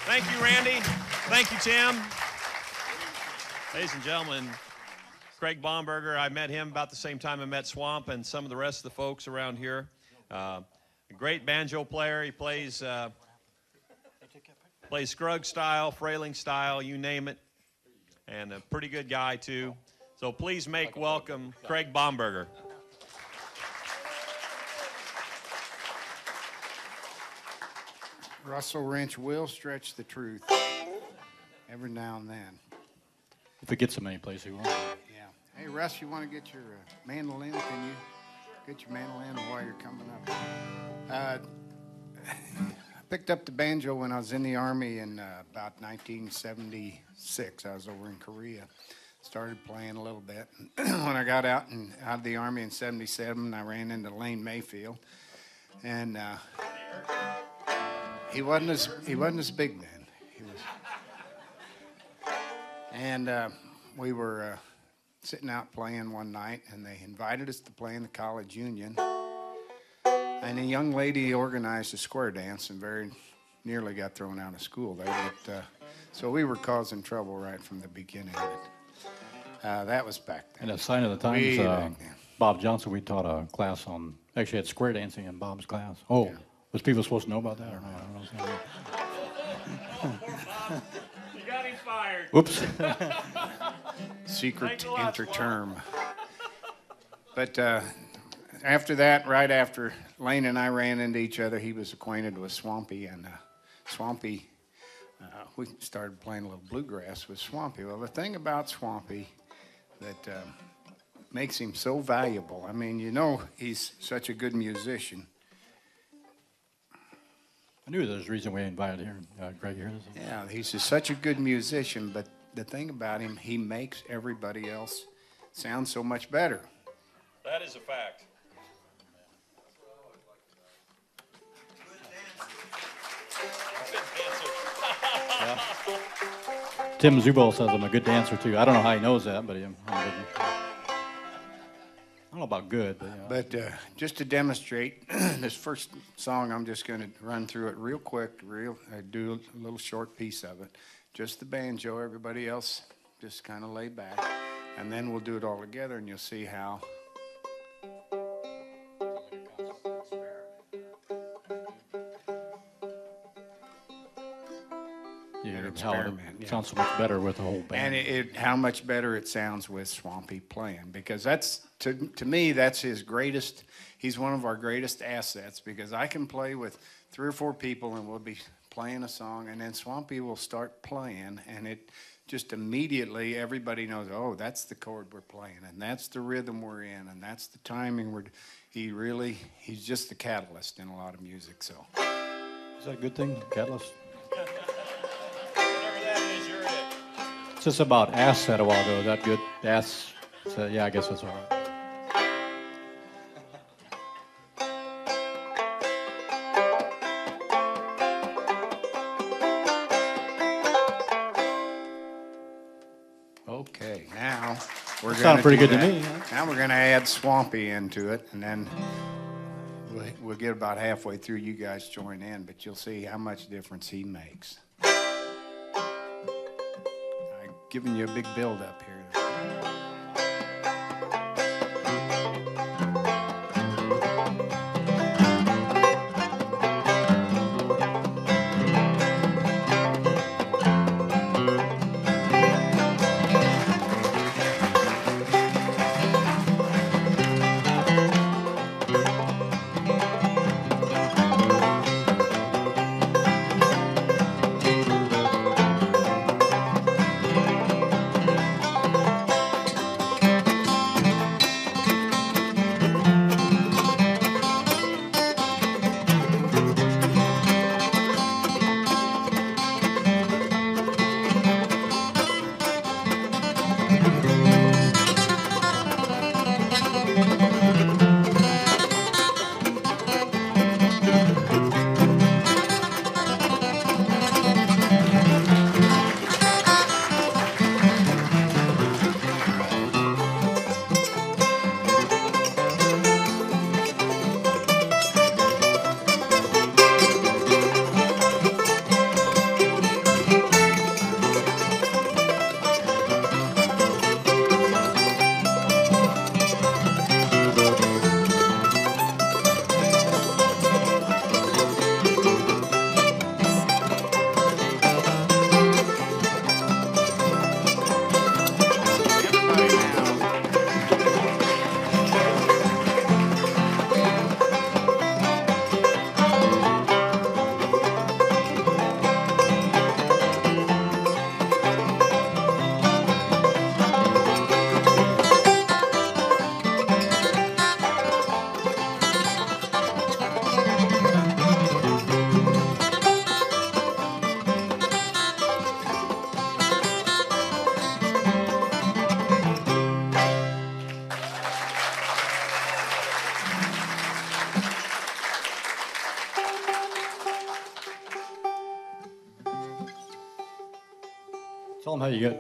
Thank you, Randy. Thank you, Tim. Ladies and gentlemen, Craig Baumberger. I met him about the same time I met Swamp and some of the rest of the folks around here. Uh, a great banjo player. He plays uh, plays Scruggs style, frailing style, you name it, and a pretty good guy too. So please make welcome Craig Baumberger.
Russell Wrench will stretch the truth every now and then.
If it gets him any place he wants.
Yeah. Hey, Russ, you want to get your uh, mandolin? Can you get your mandolin while you're coming up? Uh, I picked up the banjo when I was in the Army in uh, about 1976. I was over in Korea. Started playing a little bit. when I got out and out of the Army in 77, I ran into Lane Mayfield. And uh, he wasn't as he wasn't as big then. He was, and uh, we were uh, sitting out playing one night, and they invited us to play in the college union. And a young lady organized a square dance, and very nearly got thrown out of school there. But uh, so we were causing trouble right from the beginning. But, uh, that was back then.
And a sign of the times, uh. Bob Johnson, we taught a class on, actually had square dancing in Bob's class. Oh, was people supposed to know about that or not? I don't know.
You got him fired.
Whoops.
secret interterm. But uh, after that, right after Lane and I ran into each other, he was acquainted with Swampy, and uh, Swampy, uh, we started playing a little bluegrass with Swampy. Well, the thing about Swampy that um, makes him so valuable, I mean, you know, he's such a good musician.
I knew there was a reason we invited here, uh, Greg here.
Yeah, he's just such a good musician, but the thing about him, he makes everybody else sound so much better.
That is a fact.
Tim Zubel says I'm a good dancer too. I don't know how he knows that, but I'm, I'm good. I don't know about good, but.
But uh, just to demonstrate this first song, I'm just going to run through it real quick, real uh, do a little short piece of it. Just the banjo, everybody else just kind of lay back, and then we'll do it all together, and you'll see how.
Yeah,
An
how it
yeah.
sounds so much better with the whole
And
band.
it, it, how much better it sounds with Swampy playing because that's to to me that's his greatest. He's one of our greatest assets because I can play with three or four people and we'll be playing a song and then Swampy will start playing and it just immediately everybody knows oh that's the chord we're playing and that's the rhythm we're in and that's the timing we're. He really he's just the catalyst in a lot of music. So
Is that a good thing, Catalyst? It's just about ass said a while ago. Is that good? Ass. So, yeah, I guess that's all right.
Okay, now we're
That
going
sounded pretty good to me,
Now we're going to add Swampy into it, and then we'll, we'll get about halfway through. You guys join in, but you'll see how much difference he makes. Giving you a big build up here.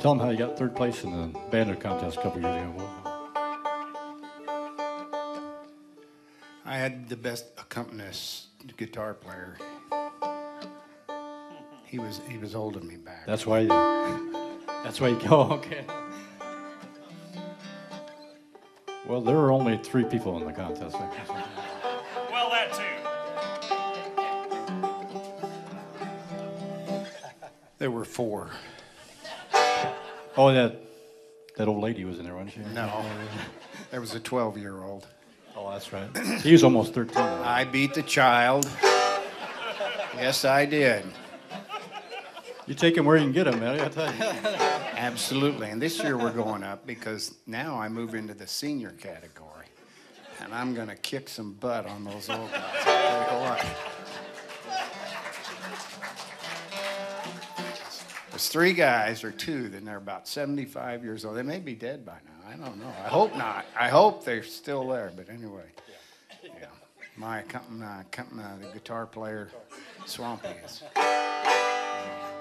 Tell them how you got third place in the bandit contest a couple years ago.
I had the best accompanist guitar player. He was he was holding me back.
That's why. You, that's why you go. Okay. Well, there were only three people in the contest.
Well, that too.
There were four.
Oh, that that old lady was in there, wasn't she?
No, there was a 12 year old.
Oh, that's right. He was almost 13.
I beat the child. Yes, I did.
You take him where you can get him, man. I tell you.
Absolutely. And this year we're going up because now I move into the senior category. And I'm going to kick some butt on those old guys. I'll tell you what. Three guys or two, then they're about 75 years old. They may be dead by now. I don't know. I hope not. I hope they're still there. But anyway, yeah. My company, company, the guitar player, Swampy is.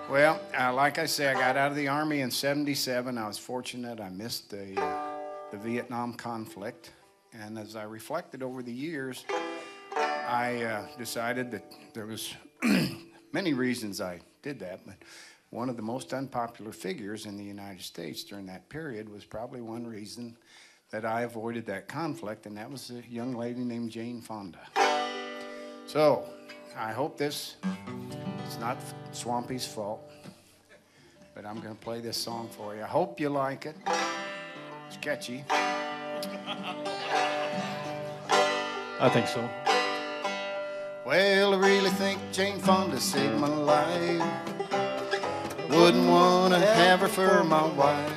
Well, uh, like I say, I got out of the army in '77. I was fortunate. I missed the uh, the Vietnam conflict, and as I reflected over the years, I uh, decided that there was many reasons I did that, but one of the most unpopular figures in the United States during that period was probably one reason that I avoided that conflict, and that was a young lady named Jane Fonda. So, I hope this is not Swampy's fault, but I'm going to play this song for you. I hope you like it. It's catchy.
I think so.
Well, I really think Jane Fonda saved my life. Wouldn't want to have her for my wife.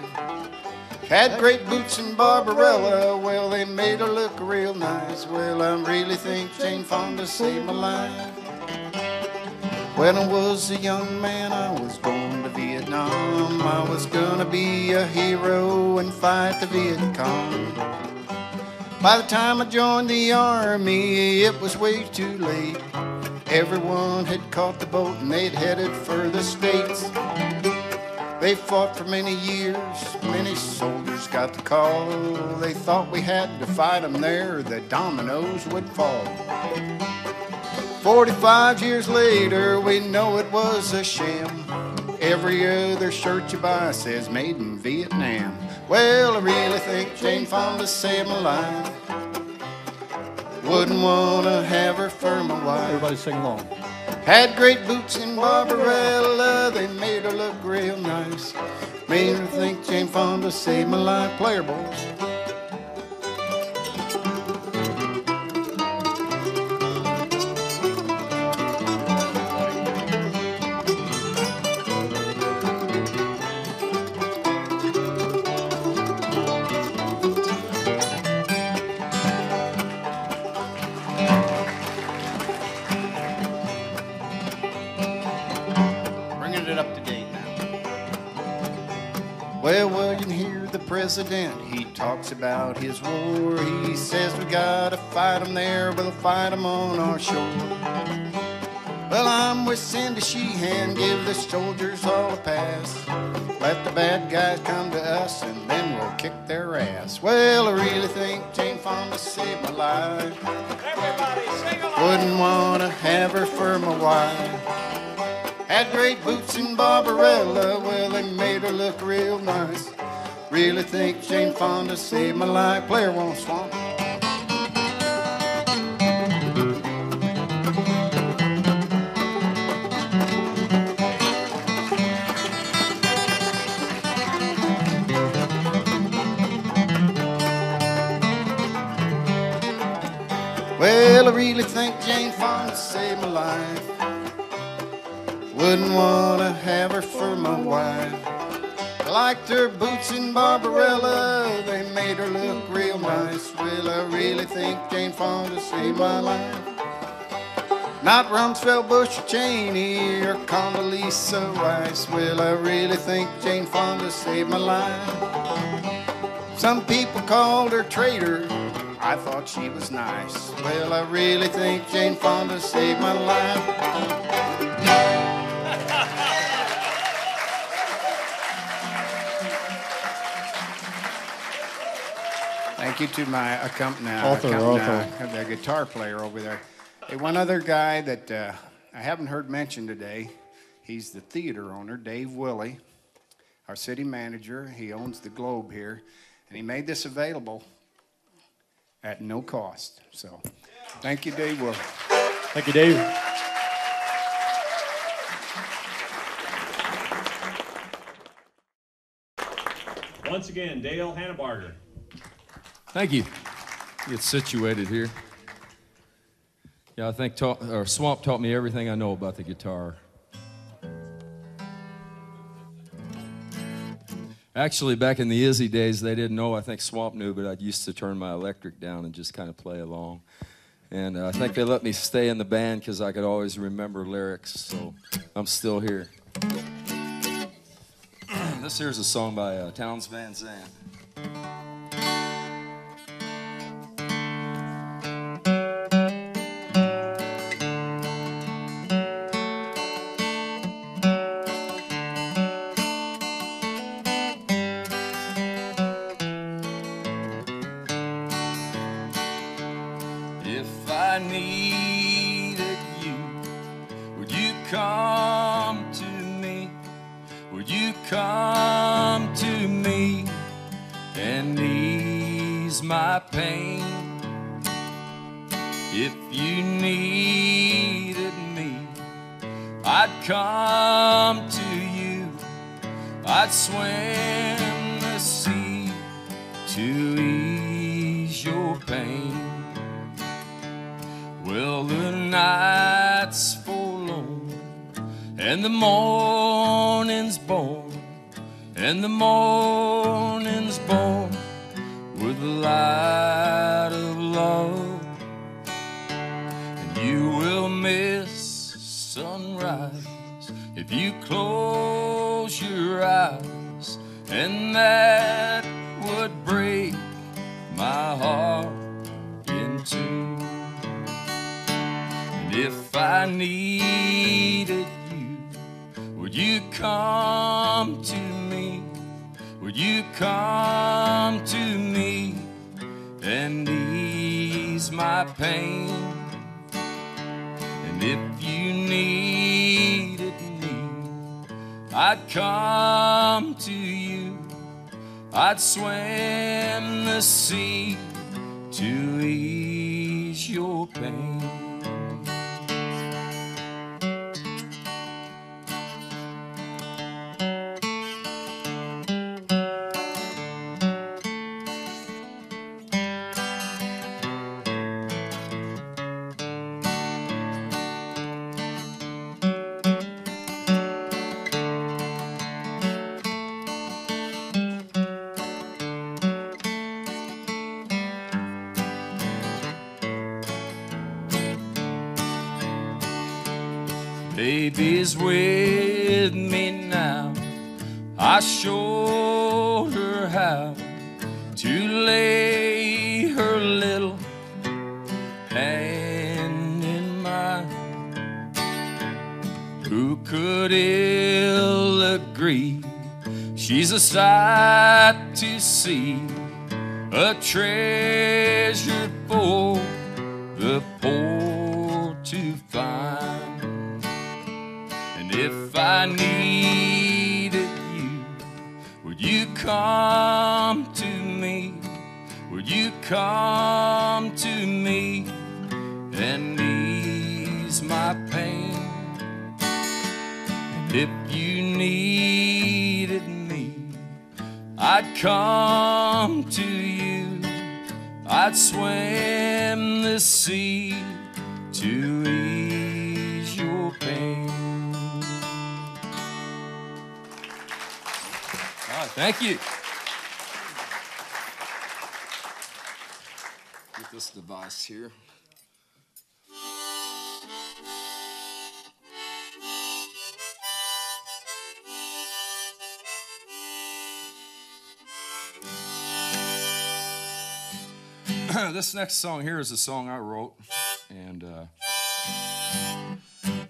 Had great boots and Barbarella, well, they made her look real nice. Well, I really think Jane Fonda saved my life. When I was a young man, I was going to Vietnam. I was gonna be a hero and fight the Viet Cong. By the time I joined the army, it was way too late. Everyone had caught the boat and they'd headed for the States. They fought for many years, many soldiers got the call. They thought we had to fight them there, the dominoes would fall. 45 years later, we know it was a sham. Every other shirt you buy says made in Vietnam. Well, I really think Jane Fonda saved my life. Wouldn't want to have her for my wife.
Everybody sing along.
Had great boots in Barbarella, they made her look real nice. Made her think Jane Fonda saved my life. Player boys. President. He talks about his war. He says we gotta fight 'em there, we'll fight 'em on our shore. Well, I'm with Cindy Sheehan. Give the soldiers all a pass. Let the bad guys come to us, and then we'll kick their ass. Well, I really think Jane Fonda saved my life. Everybody sing along. Wouldn't wanna have her for my wife. Had great boots in Barbarella, well, they made her look real nice. Really think Jane Fonda saved my life. Player won't swamp. Well, I really think Jane Fonda saved my life. Wouldn't want to have her for my wife. Liked her boots in Barbarella, they made her look real nice. Well, I really think Jane Fonda saved my life. Not Rumsfeld, Bush, or Cheney, or Condoleezza Rice. Well, I really think Jane Fonda saved my life. Some people called her traitor. I thought she was nice. Well, I really think Jane Fonda saved my life. Thank you to my accompanist,
Author,
accompaniment, the guitar player over there. Hey, one other guy that uh, I haven't heard mentioned today. He's the theater owner, Dave Willey, our city manager. He owns the Globe here, and he made this available at no cost. So, thank you, Dave Willey.
Thank you, Dave.
Once again, Dale Hanabarger.
Thank you. Get situated here. Yeah, I think ta- or Swamp taught me everything I know about the guitar. Actually, back in the Izzy days, they didn't know. I think Swamp knew, but I used to turn my electric down and just kind of play along. And uh, I think they let me stay in the band because I could always remember lyrics. So I'm still here. this here's a song by uh, Townes Van Zandt. My pain? If you needed me, I'd come to you. I'd swim the sea to ease your pain. Well, the night's forlorn, and the morning's born, and the morning's born the light of love. And you will miss sunrise if you close your eyes, and that would break my heart in two. And if I needed you, would you come to? Would you come to me and ease my pain? And if you needed me, I'd come to you. I'd swim the sea to ease your pain. Here. this next song here is a song I wrote, and uh,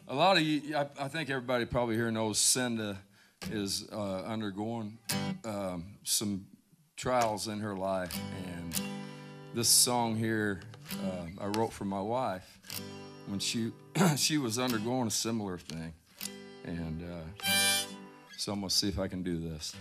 a lot of you, I, I think everybody probably here knows Cinda is uh, undergoing um, some trials in her life, and this song here uh, I wrote for my wife when she she was undergoing a similar thing, and uh, so I'm gonna see if I can do this.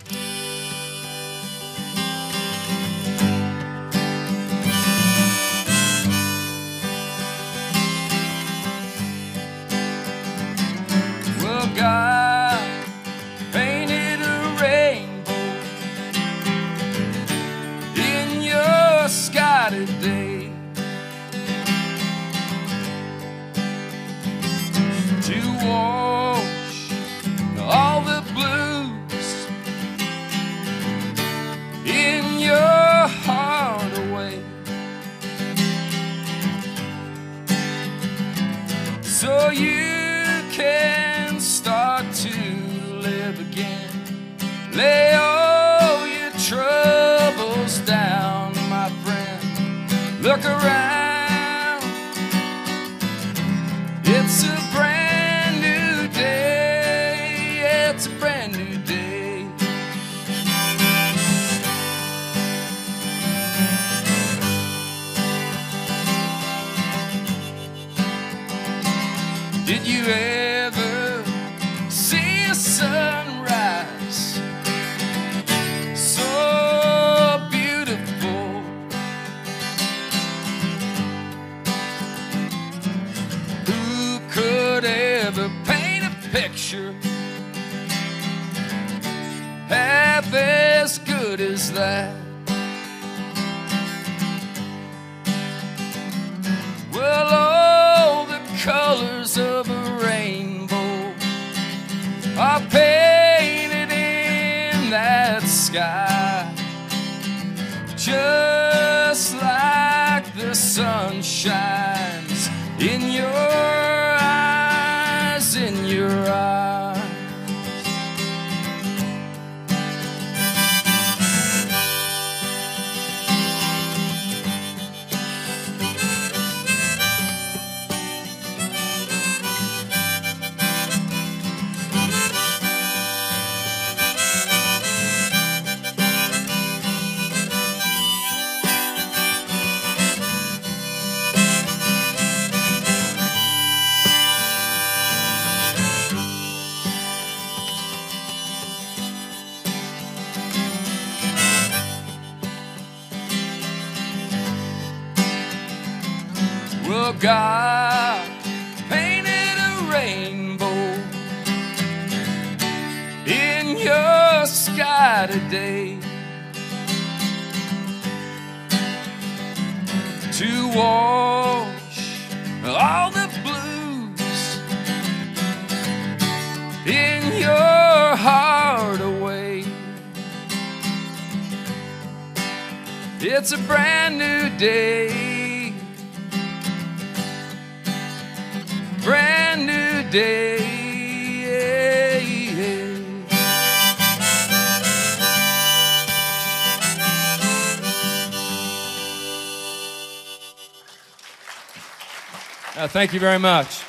Thank you very much.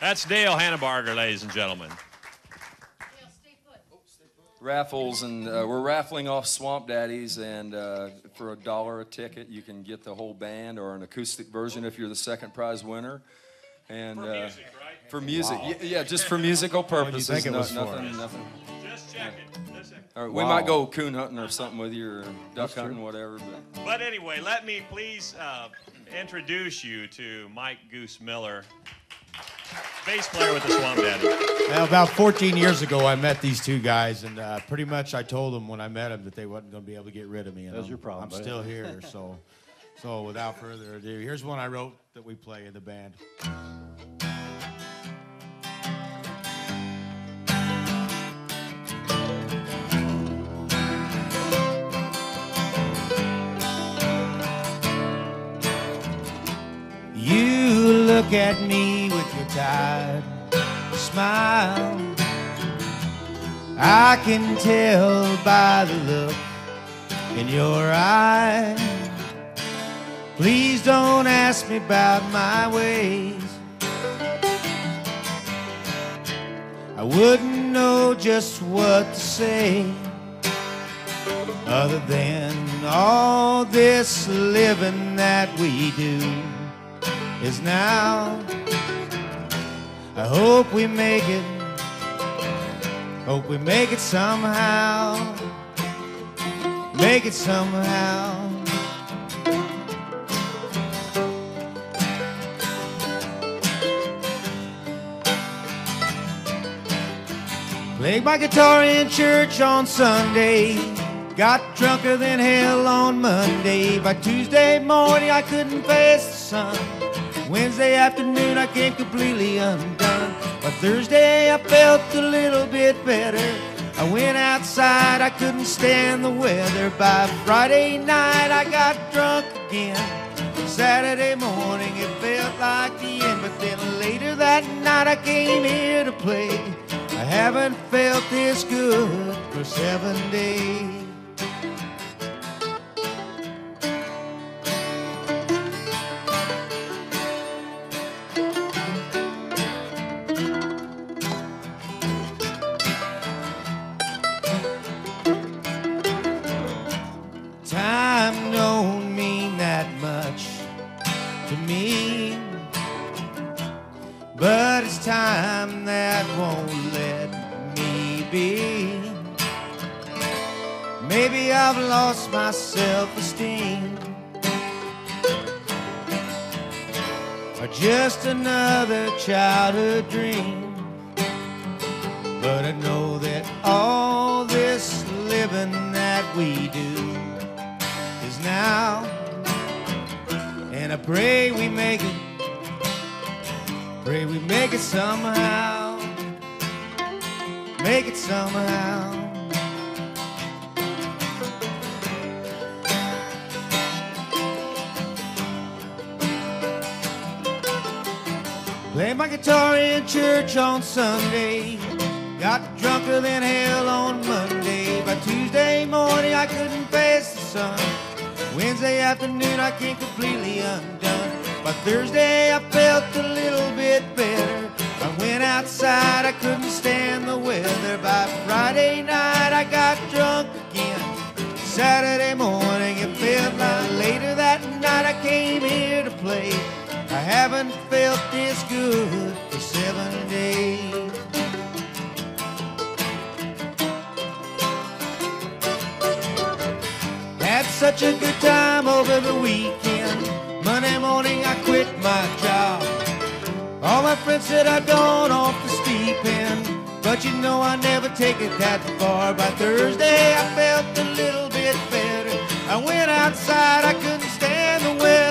That's Dale Hanabarger, ladies and gentlemen.
Raffles, and uh, we're raffling off Swamp Daddies, and uh, for a dollar a ticket, you can get the whole band or an acoustic version if you're the second prize winner. And for music, right? For music,
Wow.
yeah, yeah, just for musical
What do you
purposes.
think it
no-
was for?
nothing, nothing.
Just checking. Just checking.
All right, we
Wow.
might go coon hunting or something with you, or duck
That's true.
hunting, whatever. But
But anyway, let me please uh, introduce you to Mike Goose Miller, bass player with the Swamp Daddy.
Well, about 14 years ago, I met these two guys, and uh, pretty much I told them when I met them that they wasn't going to be able to get rid of me. And
That's
I'm-
your problem,
I'm
buddy.
still here, so so without further ado, here's one I wrote that we play in the band. Look at me with your tired smile. I can tell by the look in your eye. Please don't ask me about my ways. I wouldn't know just what to say. other than all this living that we do is now. I hope we make it. Hope we make it somehow. Make it somehow. Played my guitar in church on Sunday. Got drunker than hell on Monday. By Tuesday morning, I couldn't face the sun. Wednesday afternoon, I came completely undone. By Thursday, I felt a little bit better. I went outside, I couldn't stand the weather. By Friday night, I got drunk again. Saturday morning, it felt like the end. But then later that night, I came here to play. I haven't felt this good for seven days. I've lost my self esteem. Or just another childhood dream. But I know that all this living that we do is now. And I pray we make it. Pray we make it somehow. Make it somehow. Played my guitar in church on Sunday. Got drunker than hell on Monday. By Tuesday morning, I couldn't face the sun. Wednesday afternoon, I came completely undone. By Thursday, I felt a little bit better. I went outside, I couldn't stand the weather. By Friday night, I got drunk again. Saturday morning, it felt like later that night, I came here to play. I haven't felt this good for seven days. Had such a good time over the weekend. Monday morning I quit my job. All my friends said I'd gone off the steep end. But you know I never take it that far. By Thursday I felt a little bit better. I went outside, I couldn't stand the weather.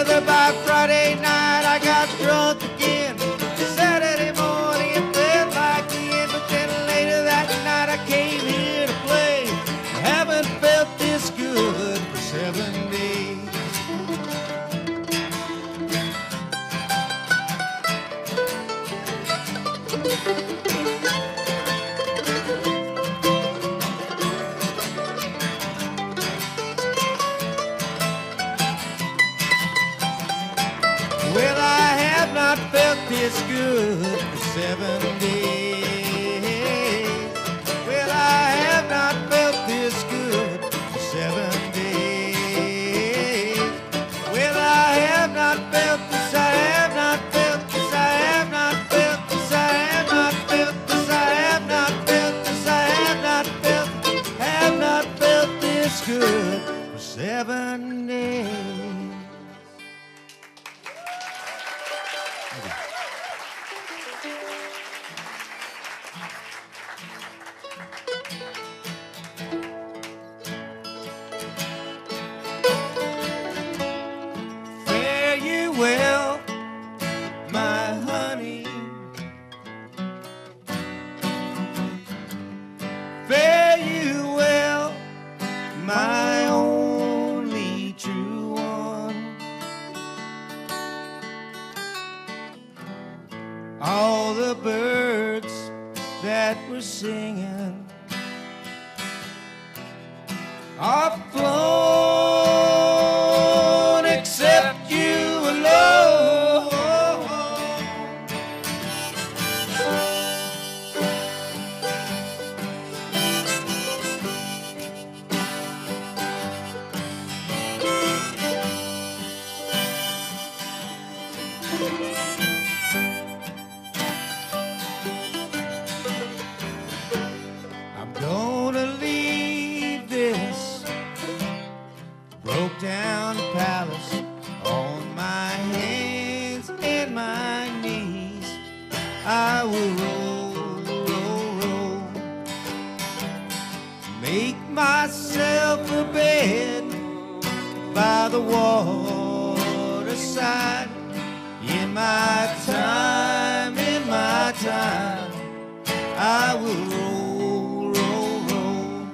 Roll, roll, roll.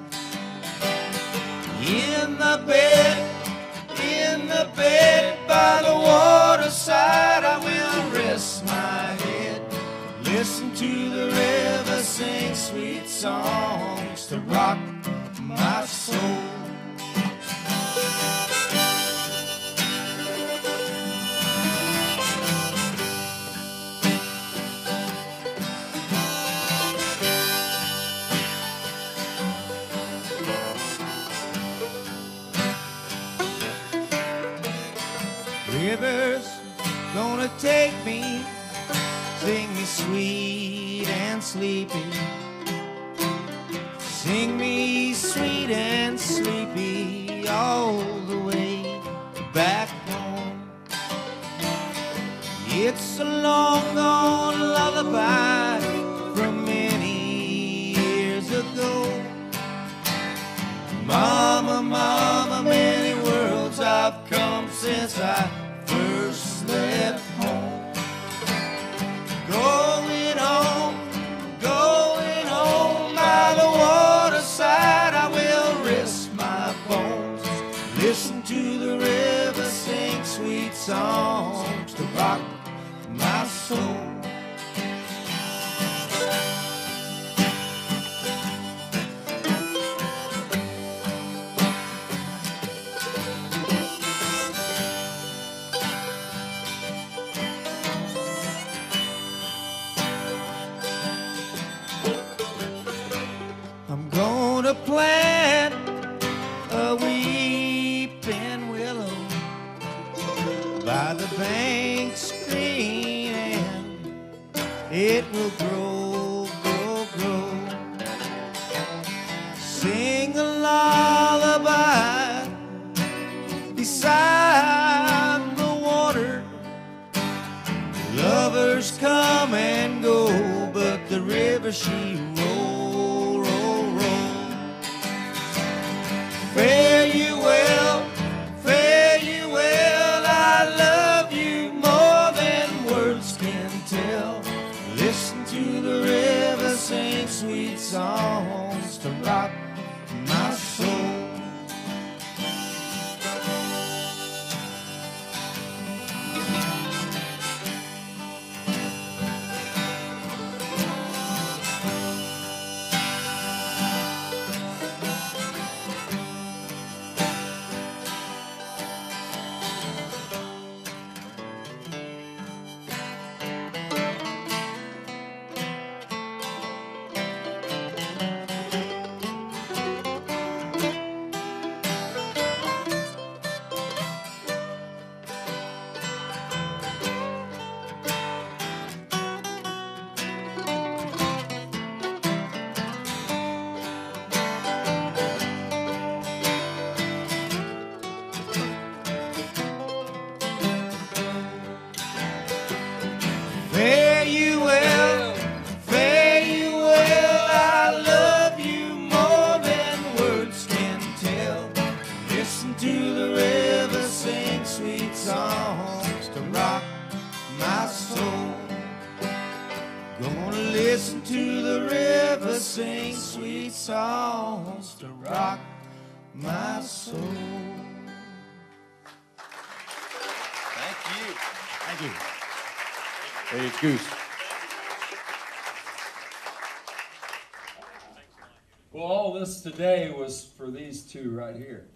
In the bed, in the bed by the waterside, I will rest my head. Listen to the river sing sweet songs and to rock my soul.
Thank you.
Thank you. Hey, it's Goose.
Well, all this today was for these two right here.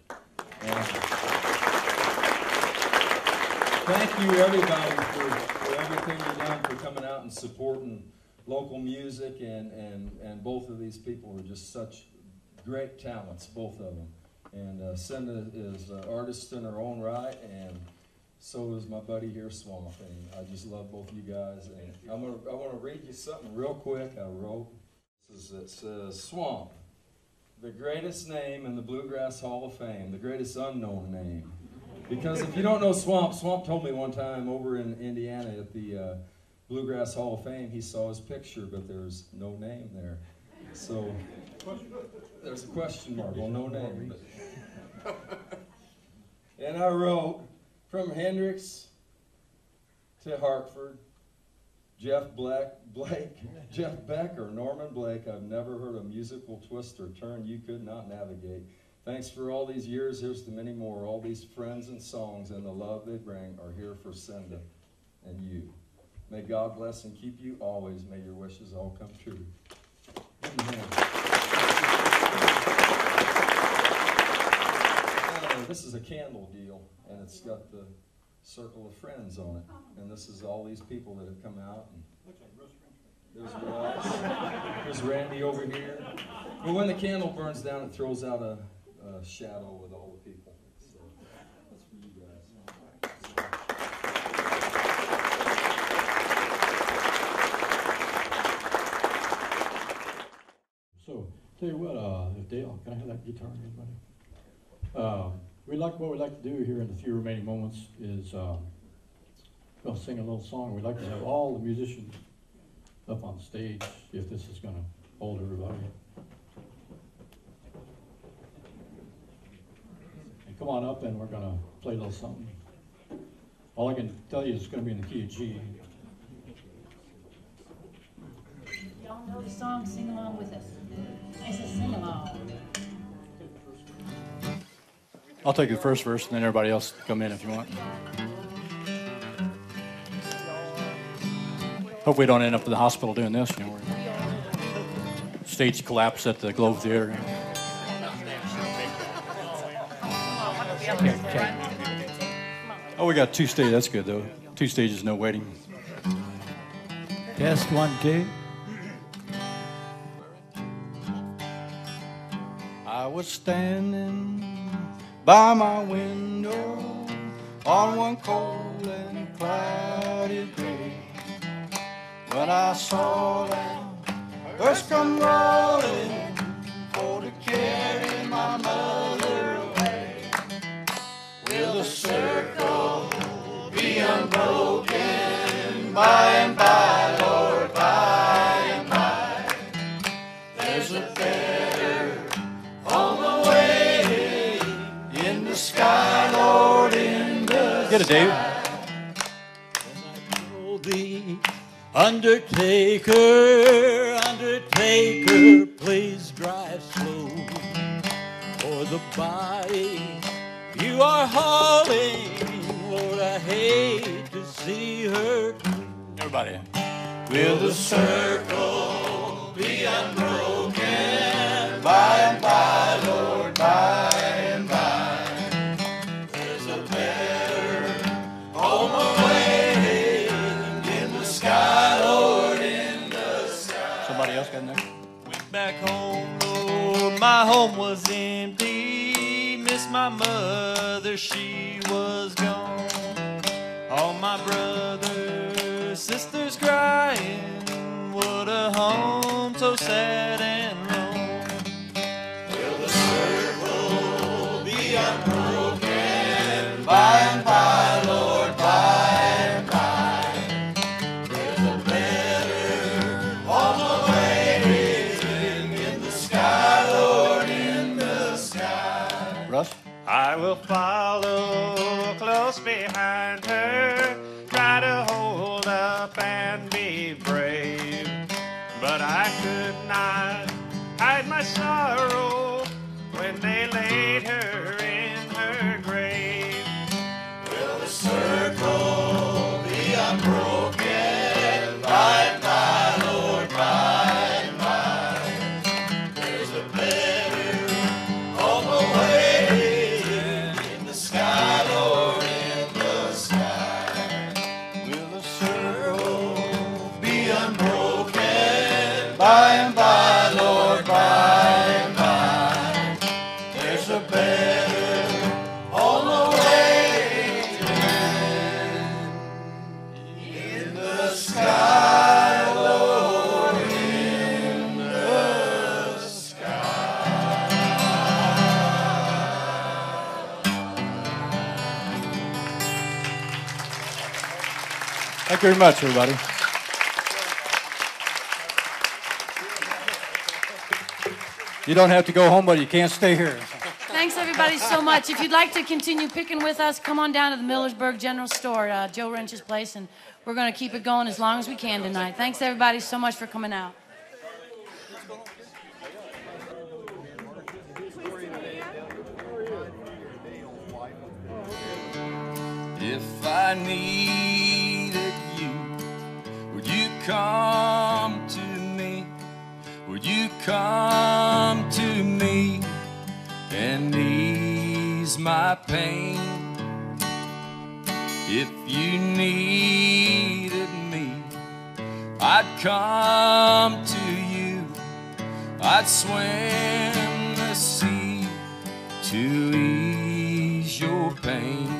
And thank you, everybody, for, for everything you've done for coming out and supporting local music. And, and, and both of these people are just such great talents, both of them. And uh, Cinda is an artist in her own right, and so is my buddy here, Swamp. And I just love both of you guys. And I'm gonna, I want to read you something real quick I wrote. This is, it says, Swamp. the greatest name in the Bluegrass Hall of Fame, the greatest unknown name. Because if you don't know Swamp, Swamp told me one time over in Indiana at the uh, Bluegrass Hall of Fame, he saw his picture, but there's no name there. So there's a question mark. Well, no name. But. and I wrote from Hendrix to Hartford, Jeff Black, Blake, Jeff Beck, or Norman Blake. I've never heard a musical twist or turn you could not navigate. Thanks for all these years. Here's to many more. All these friends and songs and the love they bring are here for Cinda and you. May God bless and keep you always. May your wishes all come true. Amen. Uh, this is a candle deal, and it's got the circle of friends on it. And this is all these people that have come out. And there's Ross. There's Randy over here. But when the candle burns down, it throws out a, a shadow with all the people. So that's for you guys.
So, tell you what, uh, Dale, can I have that guitar, everybody? Uh, we like, what we'd like to do here in the few remaining moments is, uh, well, sing a little song. We'd like to have all the musicians up on stage if this is gonna hold everybody. And come on up and we're gonna play a little something. All I can tell you is it's gonna be in the key of G.
Y'all know the song, sing along with us. It's a sing along.
I'll take the first verse and then everybody else come in if you want. Hope we don't end up in the hospital doing this, you know. Stage collapse at the Globe Theater. Oh, we got two stages. That's good though. Two stages, no waiting. Test one, two. I was standing by my window on one cold and cloudy day when I saw that bus come rolling for to carry my mother away. Will the circle be unbroken by and by, Get it, Dave.
Undertaker, Undertaker, please drive slow. For the body you are hauling, Lord, I hate to see her.
Everybody.
Will the circle home was empty. Miss my mother, she was gone. All my brothers, sisters crying. What a home so sad and
I
very much, everybody. You don't have to go home, but you can't stay here.
Thanks, everybody, so much. If you'd like to continue picking with us, come on down to the Millersburg General Store, uh, Joe Wrench's place, and we're going to keep it going as long as we can tonight. Thanks, everybody, so much for coming out.
If I needed you, would you come to me? Would you come to me and ease my pain? If you needed me, I'd come to you. I'd swim the sea to ease your pain.